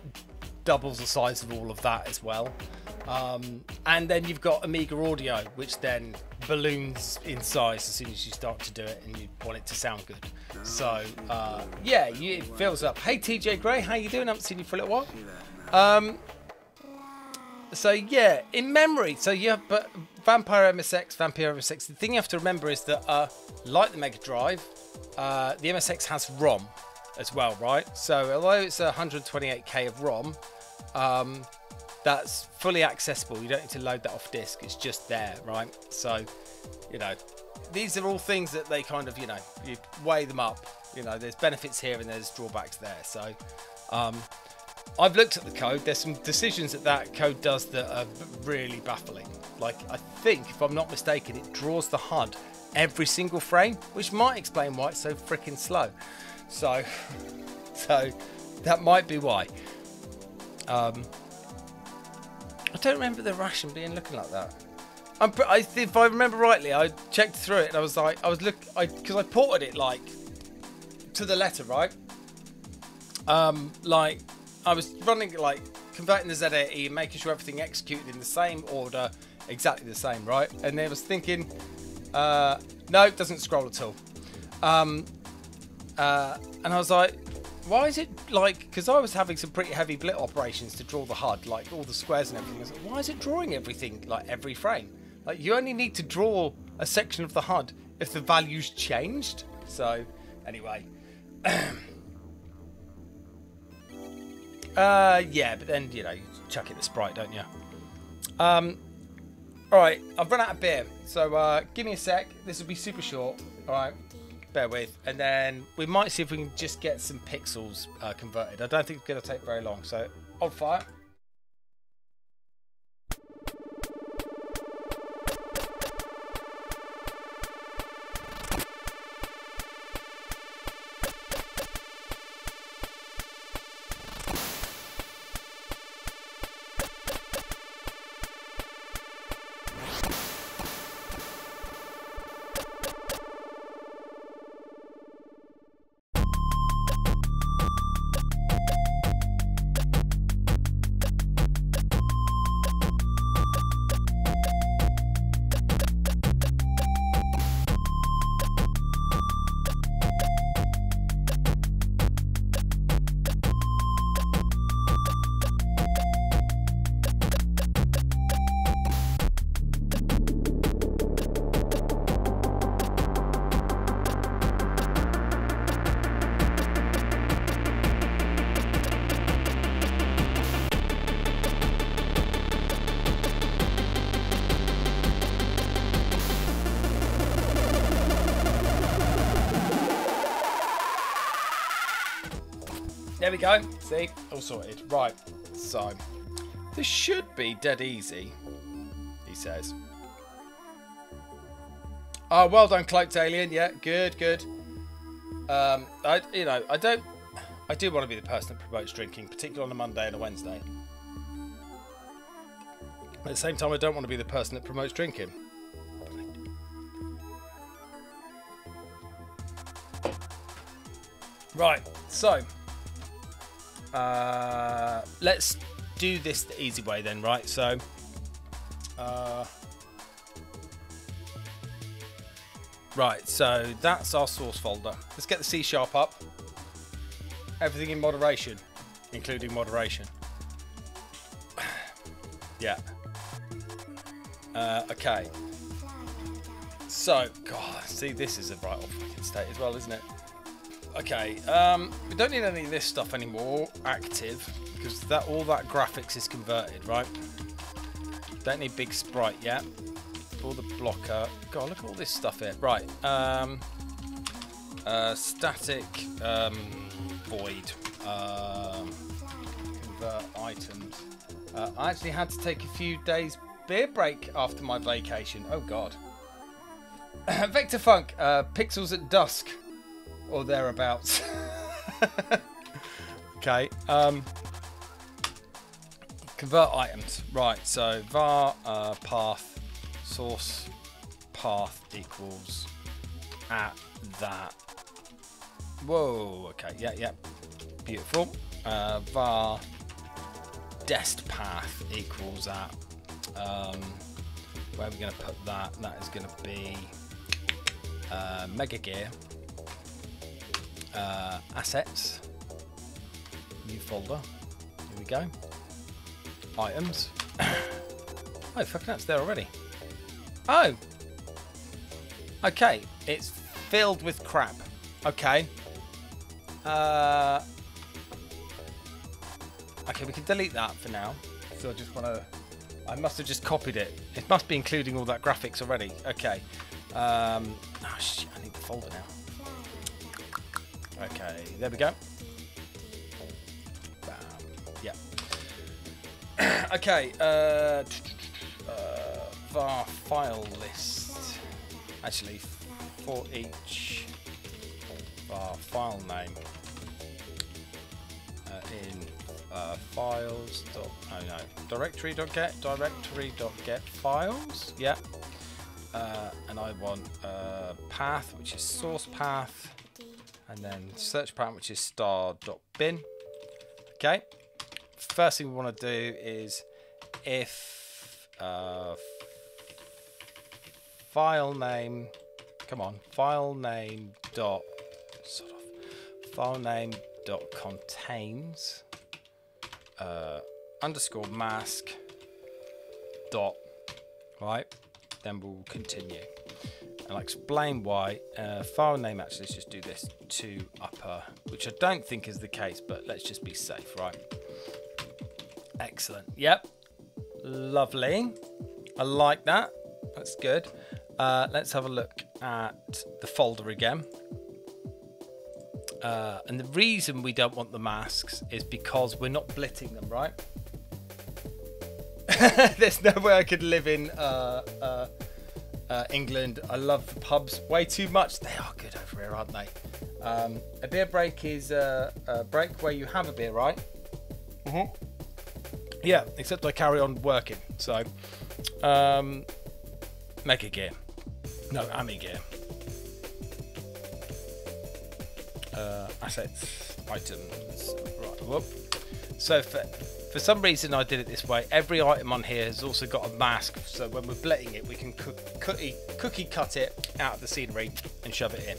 doubles the size of all of that as well. Um, and then you've got Amiga Audio, which then balloons in size as soon as you start to do it and you want it to sound good. So uh, yeah, it fills up. Hey TJ Gray, how you doing? I haven't seen you for a little while. Um, so yeah, in memory. So have but Vampire MSX, Vampire MSX. The thing you have to remember is that, uh, like the Mega Drive, uh, the MSX has ROM as well, right? So although it's 128k of ROM, um, that's fully accessible. You don't need to load that off disk. It's just there, right? So, you know, these are all things that they kind of, you know, you weigh them up. You know, there's benefits here and there's drawbacks there. So, um, I've looked at the code. There's some decisions that that code does that are really baffling. Like, I think, if I'm not mistaken, it draws the HUD every single frame, which might explain why it's so freaking slow. So, *laughs* so that might be why. Um, I don't remember the ration being looking like that. I'm, I, if I remember rightly, I checked through it and I was like, I was look, I because I ported it like to the letter, right? Um, like I was running like converting the Z80 making sure everything executed in the same order, exactly the same, right? And then I was thinking, uh, no, it doesn't scroll at all. Um, uh, and I was like, why is it like? Because I was having some pretty heavy blit operations to draw the HUD, like all the squares and everything. Like, why is it drawing everything like every frame? Like you only need to draw a section of the HUD if the values changed. So anyway. *clears throat* Uh, yeah, but then you know you chuck it the sprite, don't you? Um, all right, I've run out of beer, so uh, give me a sec. This will be super short. All right, bear with, and then we might see if we can just get some pixels uh, converted. I don't think it's going to take very long. So, on fire. We go. See, all sorted. Right. So, this should be dead easy. He says. Oh, well done, cloaked alien. Yeah, good, good. Um, I, you know, I don't. I do want to be the person that promotes drinking, particularly on a Monday and a Wednesday. At the same time, I don't want to be the person that promotes drinking. Right, so uh, let's do this the easy way then, right? So Uh, right, so that's our source folder. Let's get the C sharp up. Everything in moderation, including moderation. *sighs* yeah. Uh, okay. So, God, see, this is a right old fucking state as well, isn't it? Okay, um, we don't need any of this stuff anymore active because that all that graphics is converted, right? Don't need big sprite yet. All the blocker. God, look at all this stuff here. Right, um, uh, static um, void. Um, convert items. Uh, I actually had to take a few days beer break after my vacation. Oh God. *coughs* Vector Funk, uh, pixels at dusk or thereabouts. *laughs* okay. Um, convert items. Right. So var uh, path source path equals at that. Whoa. Okay. Yeah. Yeah. Beautiful. Uh, var dest path equals at. Um, where are we going to put that? That is going to be uh, Mega Gear uh, assets, new folder. Here we go. Items. *coughs* oh, fucking that's there already. Oh. Okay, it's filled with crap. Okay. Uh. Okay, we can delete that for now. So I just want to. I must have just copied it. It must be including all that graphics already. Okay. Um, oh shit! I need the folder now. Okay, there we go. Bam. Yeah. *coughs* okay, uh, uh, var file list. Actually, for each var file name uh, in uh, files dot oh no directory get directory get files yeah uh, and I want uh, path which is source path and then search pattern which is star.bin okay. First thing we want to do is if uh, file name come on file name dot sort of file name dot contains uh, underscore mask dot right? Then we'll continue and I'll explain why. Uh, file name actually, let's just do this to upper, which I don't think is the case, but let's just be safe, right? Excellent. Yep. Lovely. I like that. That's good. Uh, let's have a look at the folder again. Uh, and the reason we don't want the masks is because we're not blitting them, right? *laughs* There's no way I could live in uh, uh, uh, England. I love the pubs way too much. They are good over here, aren't they? Um, a beer break is a, a, break where you have a beer, right? Mm-hmm. Yeah, except I carry on working. So, um, Mega Gear. No, Ami Gear. Uh, assets, items. Right, whoop. So for for some reason, I did it this way. Every item on here has also got a mask, so when we're blitting it, we can cookie, cookie cut it out of the scenery and shove it in.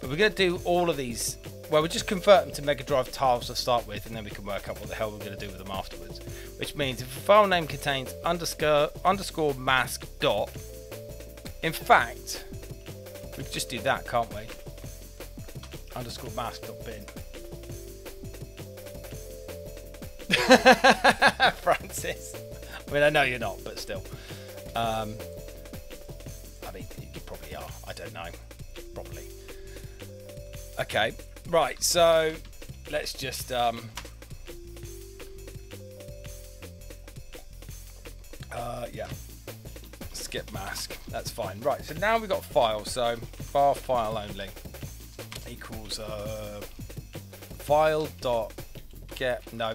But we're going to do all of these. Well, we'll just convert them to Mega Drive tiles to start with, and then we can work out what the hell we're going to do with them afterwards. Which means if a file name contains underscore underscore mask dot, in fact, we just do that, can't we? Underscore mask dot bin. *laughs* Francis. I mean, I know you're not, but still. Um, I mean, you probably are. I don't know. Probably. Okay. Right. So let's just. Um, uh, yeah. Skip mask. That's fine. Right. So now we've got file. So var file only equals uh, file dot get no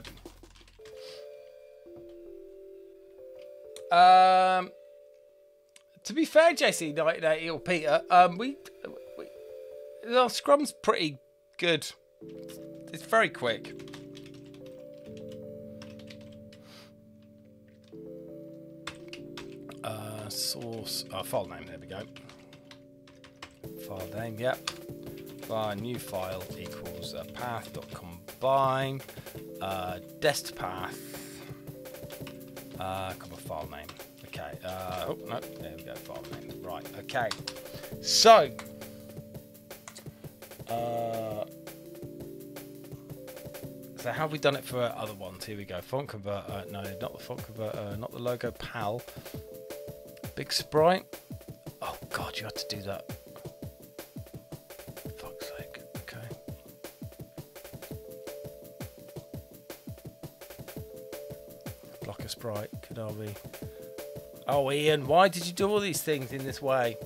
Um, to be fair, Jesse, night night or Peter, um, we, we our scrum's pretty good. It's very quick. uh, source uh, file name. There we go. File name. Yep. Var new file equals uh, path dot combine uh, dest path. Uh, come on, file name. Okay. Uh, oh no, there we go. File name. Right. Okay. So. Uh, so how have we done it for other ones? Here we go. Font converter. No, not the font converter. Not the logo pal. Big sprite. Oh god, you had to do that. Block a. Could I be? Oh, Ian, why did you do all these things in this way?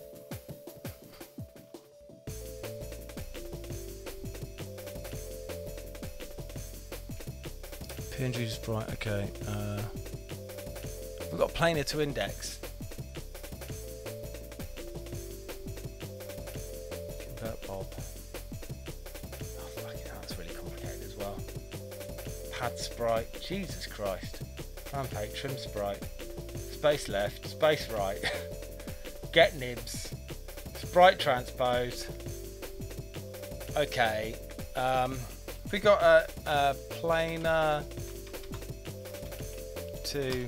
PNG sprite. Okay. Uh, we've got planar to index. Convert Bob. Oh, fucking hell, that's really complicated as well. Pad sprite. Jesus Christ. Fan page, trim sprite. Space left, space right. *laughs* Get nibs. Sprite transpose. Okay. Um, we got a, a planar to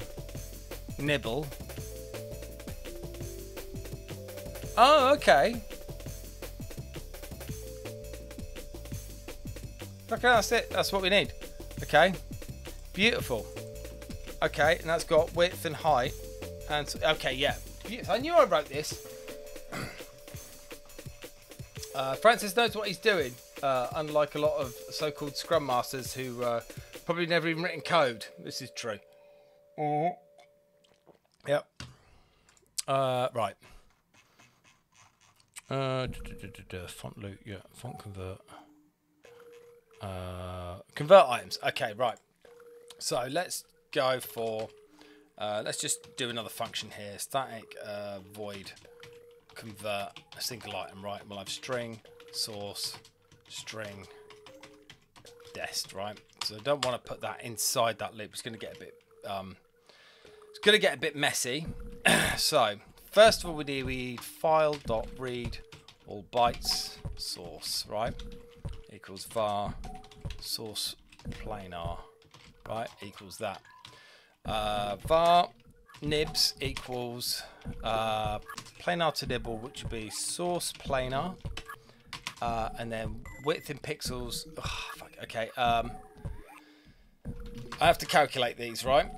nibble. Oh, okay. Okay, that's it. That's what we need. Okay. Beautiful. Okay, and that's got width and height. And okay, yeah. I knew I wrote this. *clears throat* Uh, Francis knows what he's doing, uh, unlike a lot of so-called Scrum Masters who uh, probably never even written code. This is true. Mm-hmm. Yep. Uh, right. Uh, font loop, yeah, font convert. Uh, convert items. Okay, right. So let's go for. Uh, let's just do another function here. Static uh, void convert a single item. Right. We'll have string source string dest. Right. So I don't want to put that inside that loop. It's going to get a bit. Um, it's going to get a bit messy. *clears throat* so first of all, we need we need file dot read all bytes source. Right. Equals var source planar. Right. Equals that. Uh, var nibs equals uh, planar to nibble, which would be source planar, uh, and then width in pixels. fuck, okay, um, I have to calculate these, right?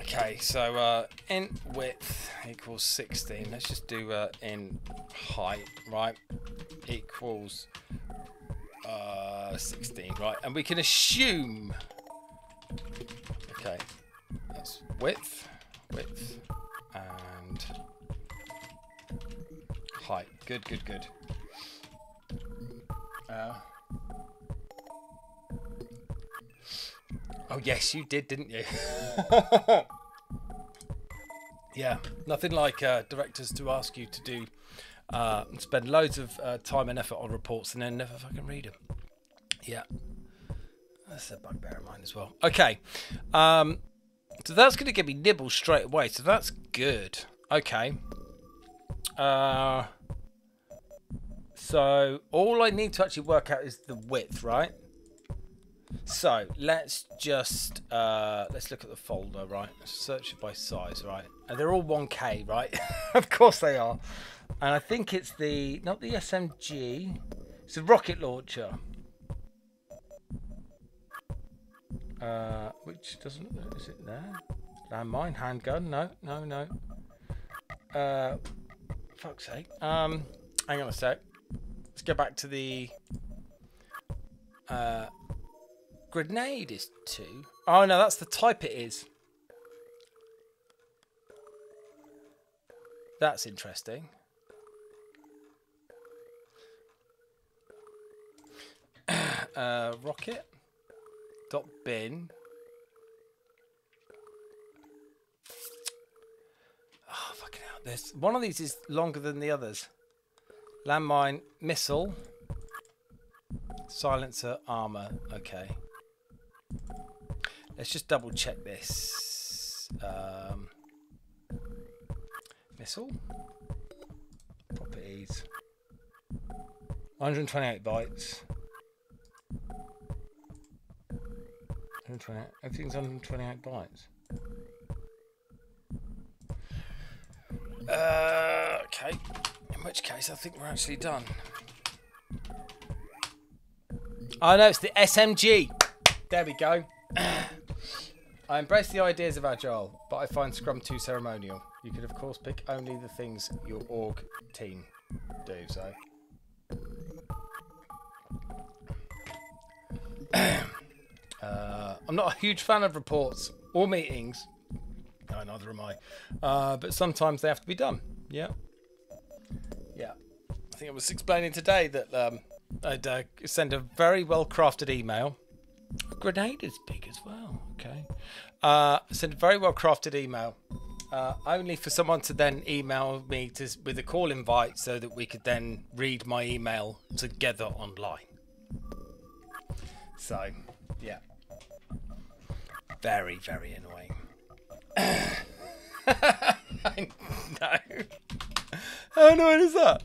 Okay, so uh, in width equals 16. Let's just do uh, in height, right? Equals uh, 16, right? And we can assume. Okay, that's width, width, and height. Good, good, good. Uh, oh yes, you did, didn't you? *laughs* yeah, nothing like uh, directors to ask you to do uh, spend loads of uh, time and effort on reports and then never fucking read them. Yeah. That's a bugbear of mine as well. Okay. Um, so that's going to give me nibble straight away. So that's good. Okay. Uh, so all I need to actually work out is the width, right? So let's just uh, let's look at the folder, right? Search it by size, right? And they're all 1K, right? *laughs* of course they are. And I think it's the not the SMG, it's the rocket launcher. Uh, which doesn't is it there? Landmine, handgun? No, no, no. Uh, fuck's sake. Um, hang on a sec. Let's go back to the. Uh, grenade is two. Oh no, that's the type it is. That's interesting. *clears throat* uh, rocket bin. Oh fucking hell! There's one of these is longer than the others. Landmine, missile, silencer, armor. Okay. Let's just double check this. Um, all. Properties. 128 bytes. 128. Everything's 128 bytes. Uh, okay. In which case, I think we're actually done. Oh no, it's the SMG. There we go. I embrace the ideas of Agile, but I find Scrum too ceremonial. You could, of course, pick only the things your org team do, so. *clears throat* *clears throat* uh, I'm not a huge fan of reports or meetings. No, neither am I. Uh, but sometimes they have to be done. Yeah. Yeah. I think I was explaining today that um, I'd uh, send a very well crafted email. A grenade is big as well. Okay. Uh, send a very well crafted email. Uh, only for someone to then email me to, with a call invite so that we could then read my email together online. So, yeah. Very, very annoying. *laughs* I know. How annoying is that?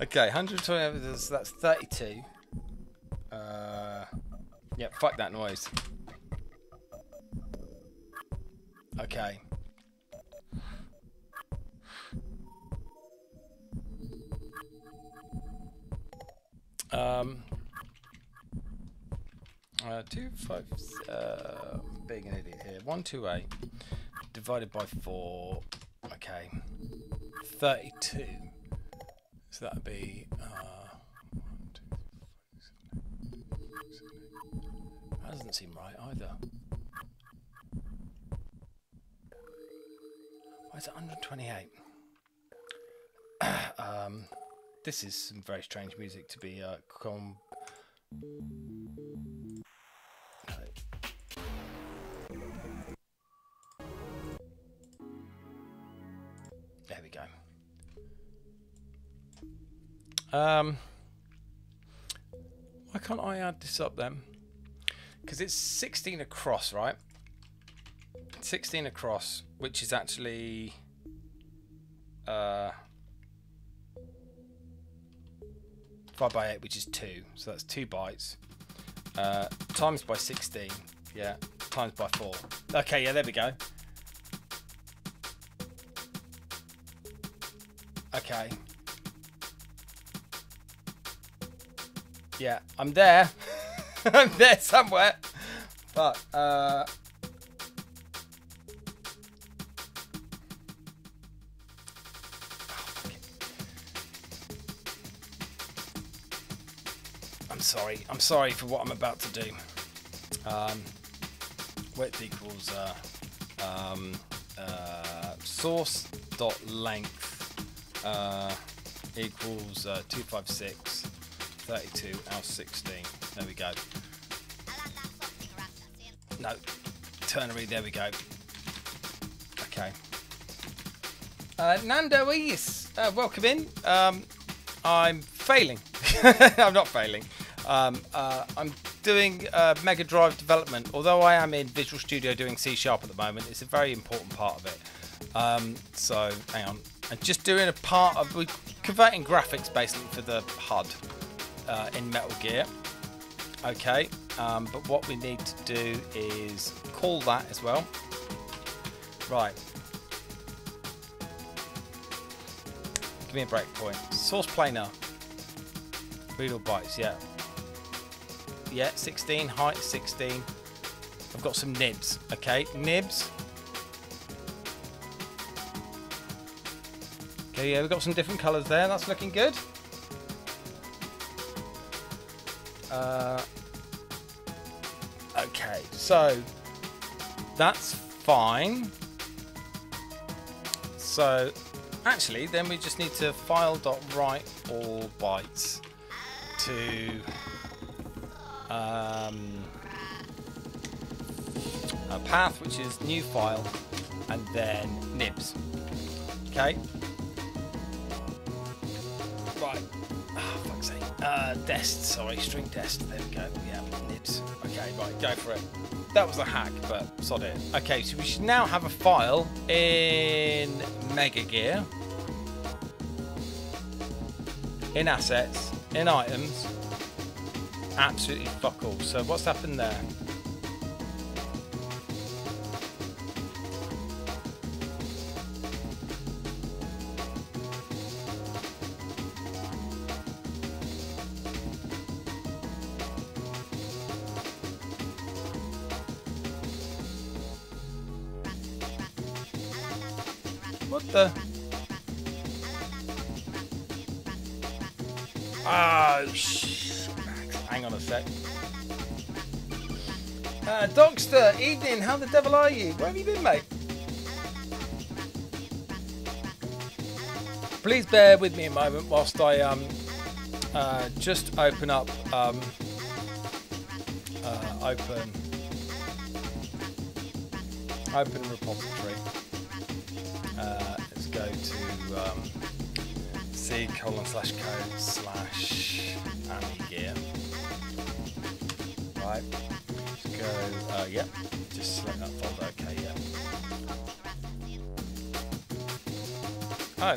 Okay, 120, that's 32. Uh, yeah, fuck that noise. Okay. Um, uh, two, five, uh, being an idiot here. One, two, eight, divided by four. Okay. 32. So that'd be, uh. That doesn't seem right either. Why is it 128? *clears throat* um, this is some very strange music to be uh, com. There we go. Um, why can't I add this up then? Because it's 16 across, right? 16 across, which is actually uh, 5 by 8, which is 2. So that's 2 bytes. Uh, times by 16. Yeah, times by 4. Okay, yeah, there we go. Okay. Yeah, I'm there. *laughs* I'm there somewhere. But, uh... sorry. I'm sorry for what I'm about to do. Um, width equals uh, um, uh, source dot length uh, equals uh, 256 32 out 16. There we go. No, ternary. There we go. Okay. Uh, Nando East, uh, welcome in. Um, I'm failing. *laughs* I'm not failing. Um, uh, I'm doing uh, Mega Drive development. Although I am in Visual Studio doing C Sharp at the moment, it's a very important part of it. Um, so hang on, I'm just doing a part of we converting graphics basically for the HUD uh, in Metal Gear. Okay, um, but what we need to do is call that as well. Right. Give me a breakpoint. Source planar. Read all bytes, yeah. Yeah, 16, height 16. I've got some nibs, okay? Nibs. Okay, yeah, we've got some different colours there. That's looking good. Uh, okay, so that's fine. So actually, then we just need to file dot write all bytes to um, a path, which is new file, and then nibs. Okay. Right. Oh, fuck's sake. Uh, dest, sorry, string dest. There we go. Yeah, nibs. Okay, right, go for it. That was a hack, but sod it. Okay, so we should now have a file in Mega Gear. in assets, in items, absolutely fuck all. So what's happened there? What the? Oh, sh- hang on a sec. Uh, Dogster, evening. How the devil are you? Where have you been, mate? Please bear with me a moment whilst I um uh, just open up um uh, open open repository. Uh, let's go to um, C colon slash code slash Ami gear. Right. Let's go. Uh, yep. Just select that folder. Okay. Yeah. Oh.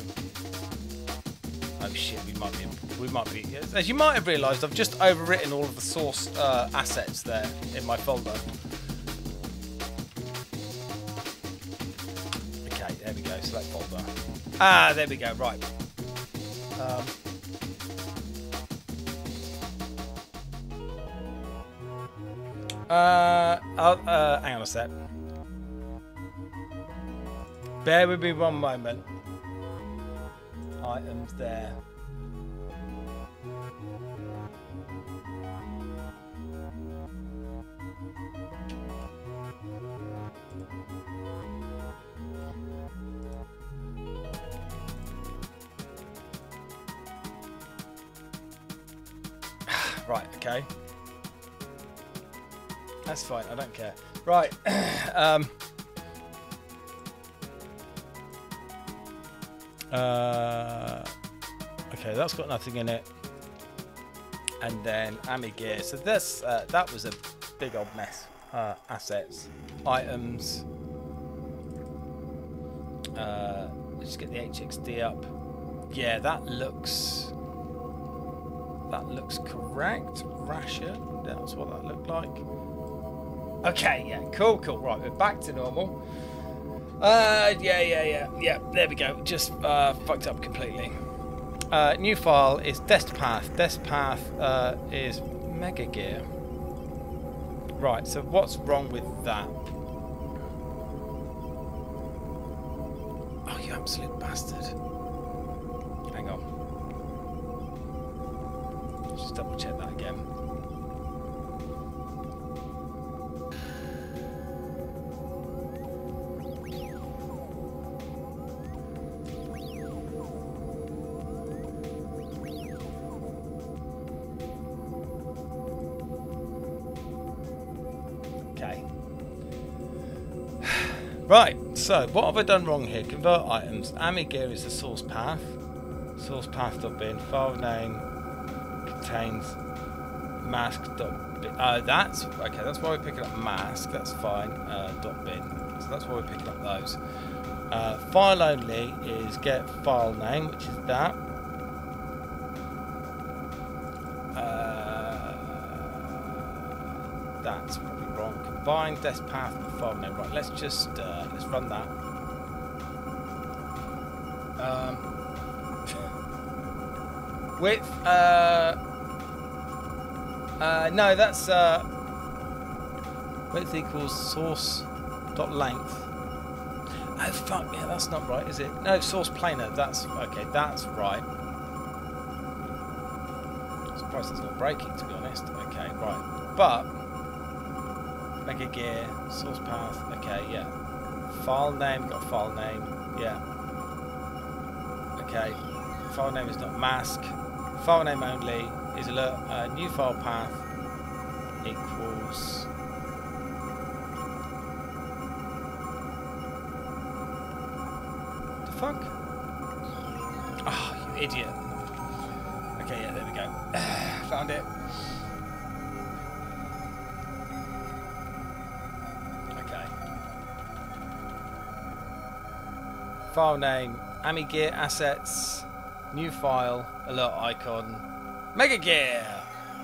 Oh shit. We might be. We might be. As you might have realised, I've just overwritten all of the source uh, assets there in my folder. Okay, there we go. Select folder. Ah, there we go. Right. Uh, I'll, uh, hang on a sec. Bear with me one moment. Items there. Right, *clears throat* um... Uh, okay, that's got nothing in it. And then Ami gear. So this, uh, that was a big old mess. Uh, assets, items. Uh, let's get the HxD up. Yeah, that looks that looks correct. Ration, that's what that looked like. Okay, yeah, cool, cool. Right, we're back to normal. Uh, yeah, yeah, yeah, yeah. There we go. Just uh, fucked up completely. Uh, new file is Deskpath. Deskpath uh, is Mega Gear. Right. So what's wrong with that? Oh, you absolute bastard! Hang on. Just double check that again. Right, so what have I done wrong here? Convert items. Ami gear is the source path. Source path.bin. File name contains mask.bin. Uh, that's okay. That's why we're picking up mask. That's fine. Uh, dot bin. So that's why we're picking up those. Uh, file only is get file name, which is that. Combine desk path file name. Right. Let's just uh, let's run that. Um, *laughs* width. Uh, uh, no, that's uh, width equals source dot length. Oh fuck, yeah, that's not right, is it? No, source planar. That's okay. That's right. I'm surprised it's not breaking, to be honest. Okay, right, but mega gear source path. Okay, yeah. File name got file name. Yeah. Okay. File name is not mask. File name only is alert. Uh, new file path equals. The fuck? Oh, you idiot. File name, Ami Gear Assets, New file, alert icon, Mega Gear.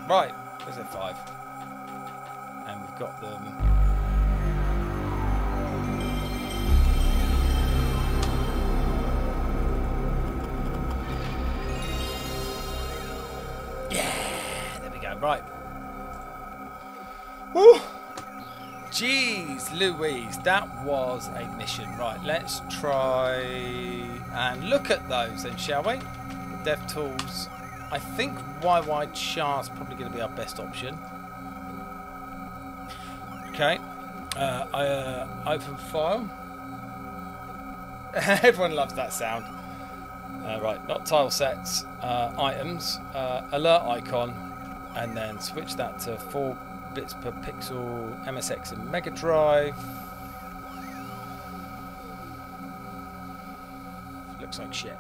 Right, there's a five, and we've got them. Yeah, there we go. Right. Woo! Jeez Louise, that was a mission. Right, let's try and look at those then, shall we? Dev tools. I think YY-CHR's probably going to be our best option. Okay. Uh, I, uh, open file. *laughs* Everyone loves that sound. Uh, right, not tile sets, uh, items, uh, alert icon, and then switch that to 4 bits per pixel MSX and Mega Drive. Looks like shit.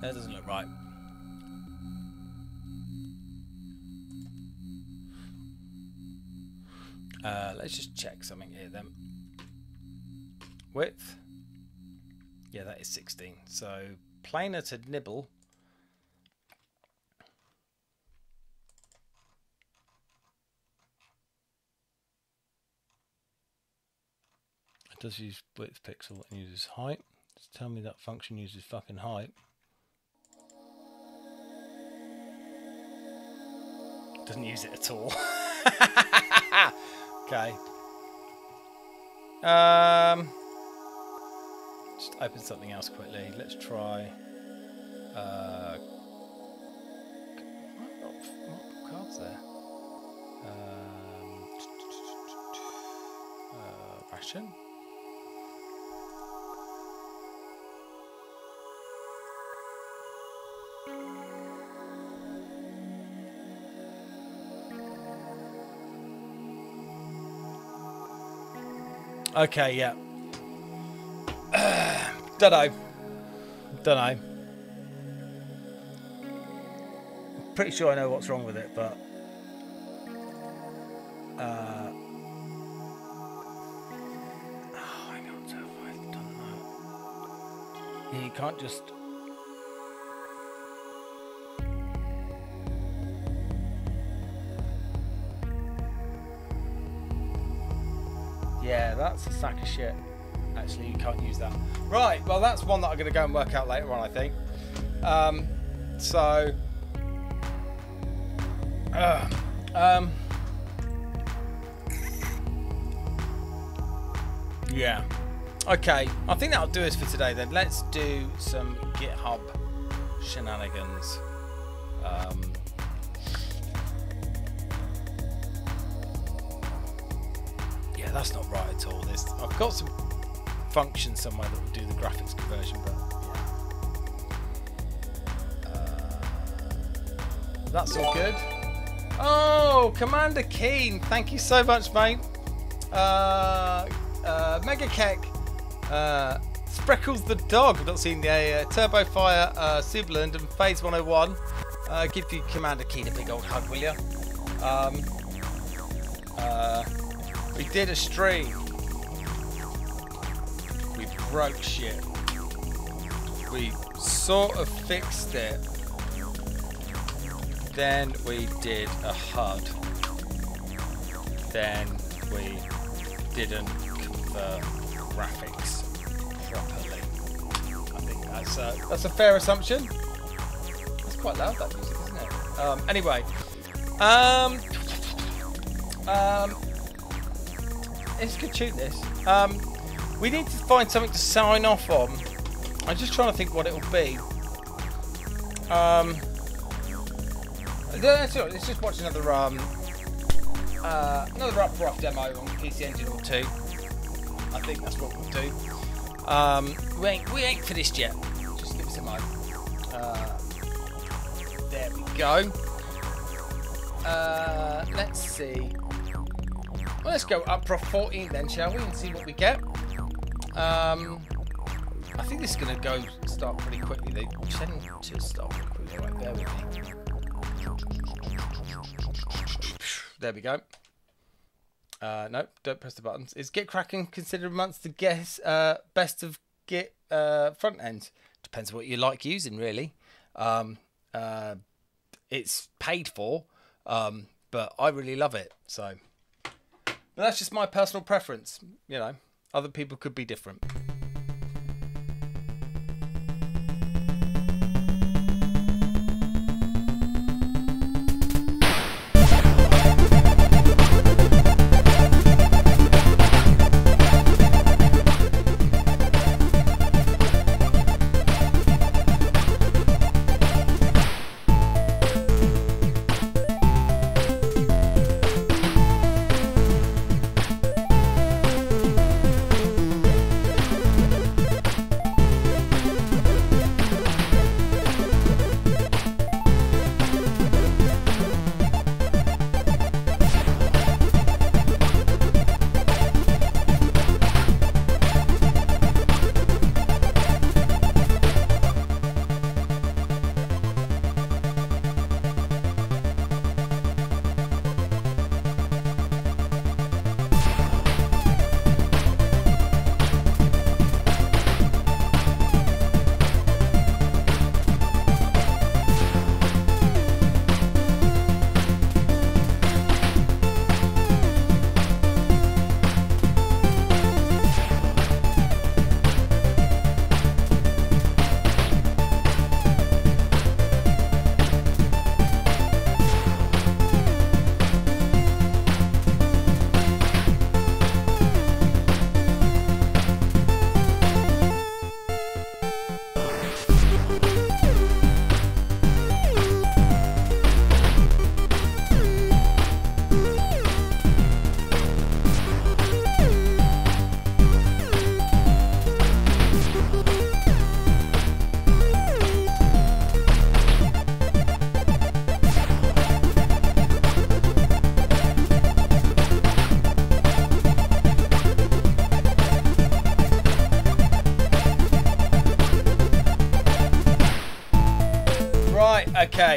That doesn't look right. Uh, let's just check something here then. Width. Yeah, that is 16. So planar to nibble. Does use width pixel and uses height. Just tell me that function uses fucking height. Doesn't use it at all. *laughs* okay. Um, just open something else quickly. Let's try. Uh, what, cards there? Um, uh, ration. Okay, yeah. *sighs* Don't know. Pretty sure I know what's wrong with it, but. Uh, *sighs* oh, so you can't just. Sack of shit. Actually, you can't use that. Right, well, that's one that I'm going to go and work out later on, I think. Um, so. Uh, um, yeah. Okay, I think that'll do us for today then. Let's do some GitHub shenanigans. Um, yeah, that's not right at all. This I've got some function somewhere that will do the graphics conversion, but yeah. Uh, that's all good. Oh, Commander Keen, thank you so much, mate. Uh, uh, Mega Keck, uh, Spreckles the dog. I've not seen the uh, Turbo Fire, uh, and Phase 101. Uh, give you Commander Keen a big old hug, will you? Um, uh, we did a stream. Broke shit. We sort of fixed it. Then we did a HUD. Then we didn't convert graphics properly. I think that's a, that's a fair assumption. It's quite loud that music, isn't it? Um, anyway, um, um, it's a good tune. This. Um, we need to find something to sign off on. I'm just trying to think what it will be. Um, let's, let's just watch another um, uh, another Uprough demo on PC Engine or two. I think that's what we'll do. Um, we ain't we ain't finished yet. Just give us a moment. Uh, there we go. Uh, let's see. Well, let's go Uprough 14 then, shall we, and see what we get. Um, I think this is going to go start pretty quickly. They tend to start quickly. Right, there with me. There we go. Uh, nope, don't press the buttons. Is GitKraken considered amongst the guess uh, best of Git uh, front end? Depends what you like using, really. Um, uh, it's paid for, um, but I really love it. So, but that's just my personal preference. You know, other people could be different.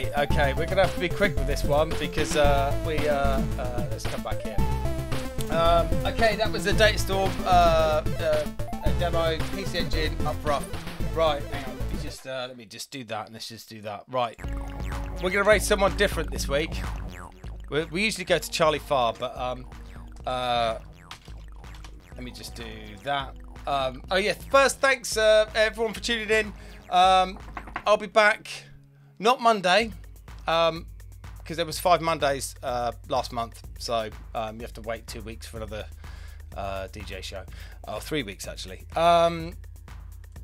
Right, okay. We're gonna have to be quick with this one because uh, we uh, uh, let's come back here. Um, okay, that was the Data Storm uh, uh, demo, PC Engine Uprough. Right, hang on. Let me just uh, let me just do that, and let's just do that. Right, we're gonna race someone different this week. We, we usually go to Charlie Farr, but um, uh, let me just do that. Um, oh yeah, first thanks everyone for tuning in. Um, I'll be back not Monday, um, because there was five Mondays uh, last month, so um, you have to wait two weeks for another uh, DJ show, or three weeks actually. Um,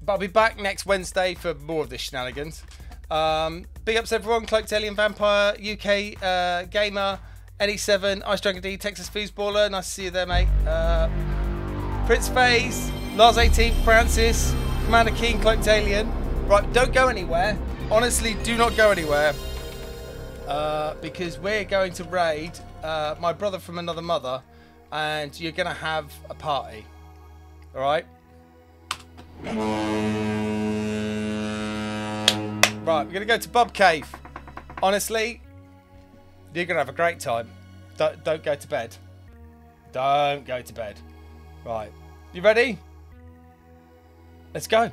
but I'll be back next Wednesday for more of this shenanigans. Um, big ups everyone, Cloaked Alien Vampire, UK uh, Gamer, NE7, Ice Dragon D, Texas Foosballer, nice to see you there, mate. Uh, Prince Phase, Lars 18, Francis, Commander Keen, Cloaked Alien. Right, don't go anywhere. Honestly, do not go anywhere. Uh, because we're going to raid uh, my brother from another mother, and you're going to have a party. Alright? Right, we're going to go to Bob Cave. Honestly, you're going to have a great time. Don't, don't go to bed. Don't go to bed. Right. You ready? Let's go.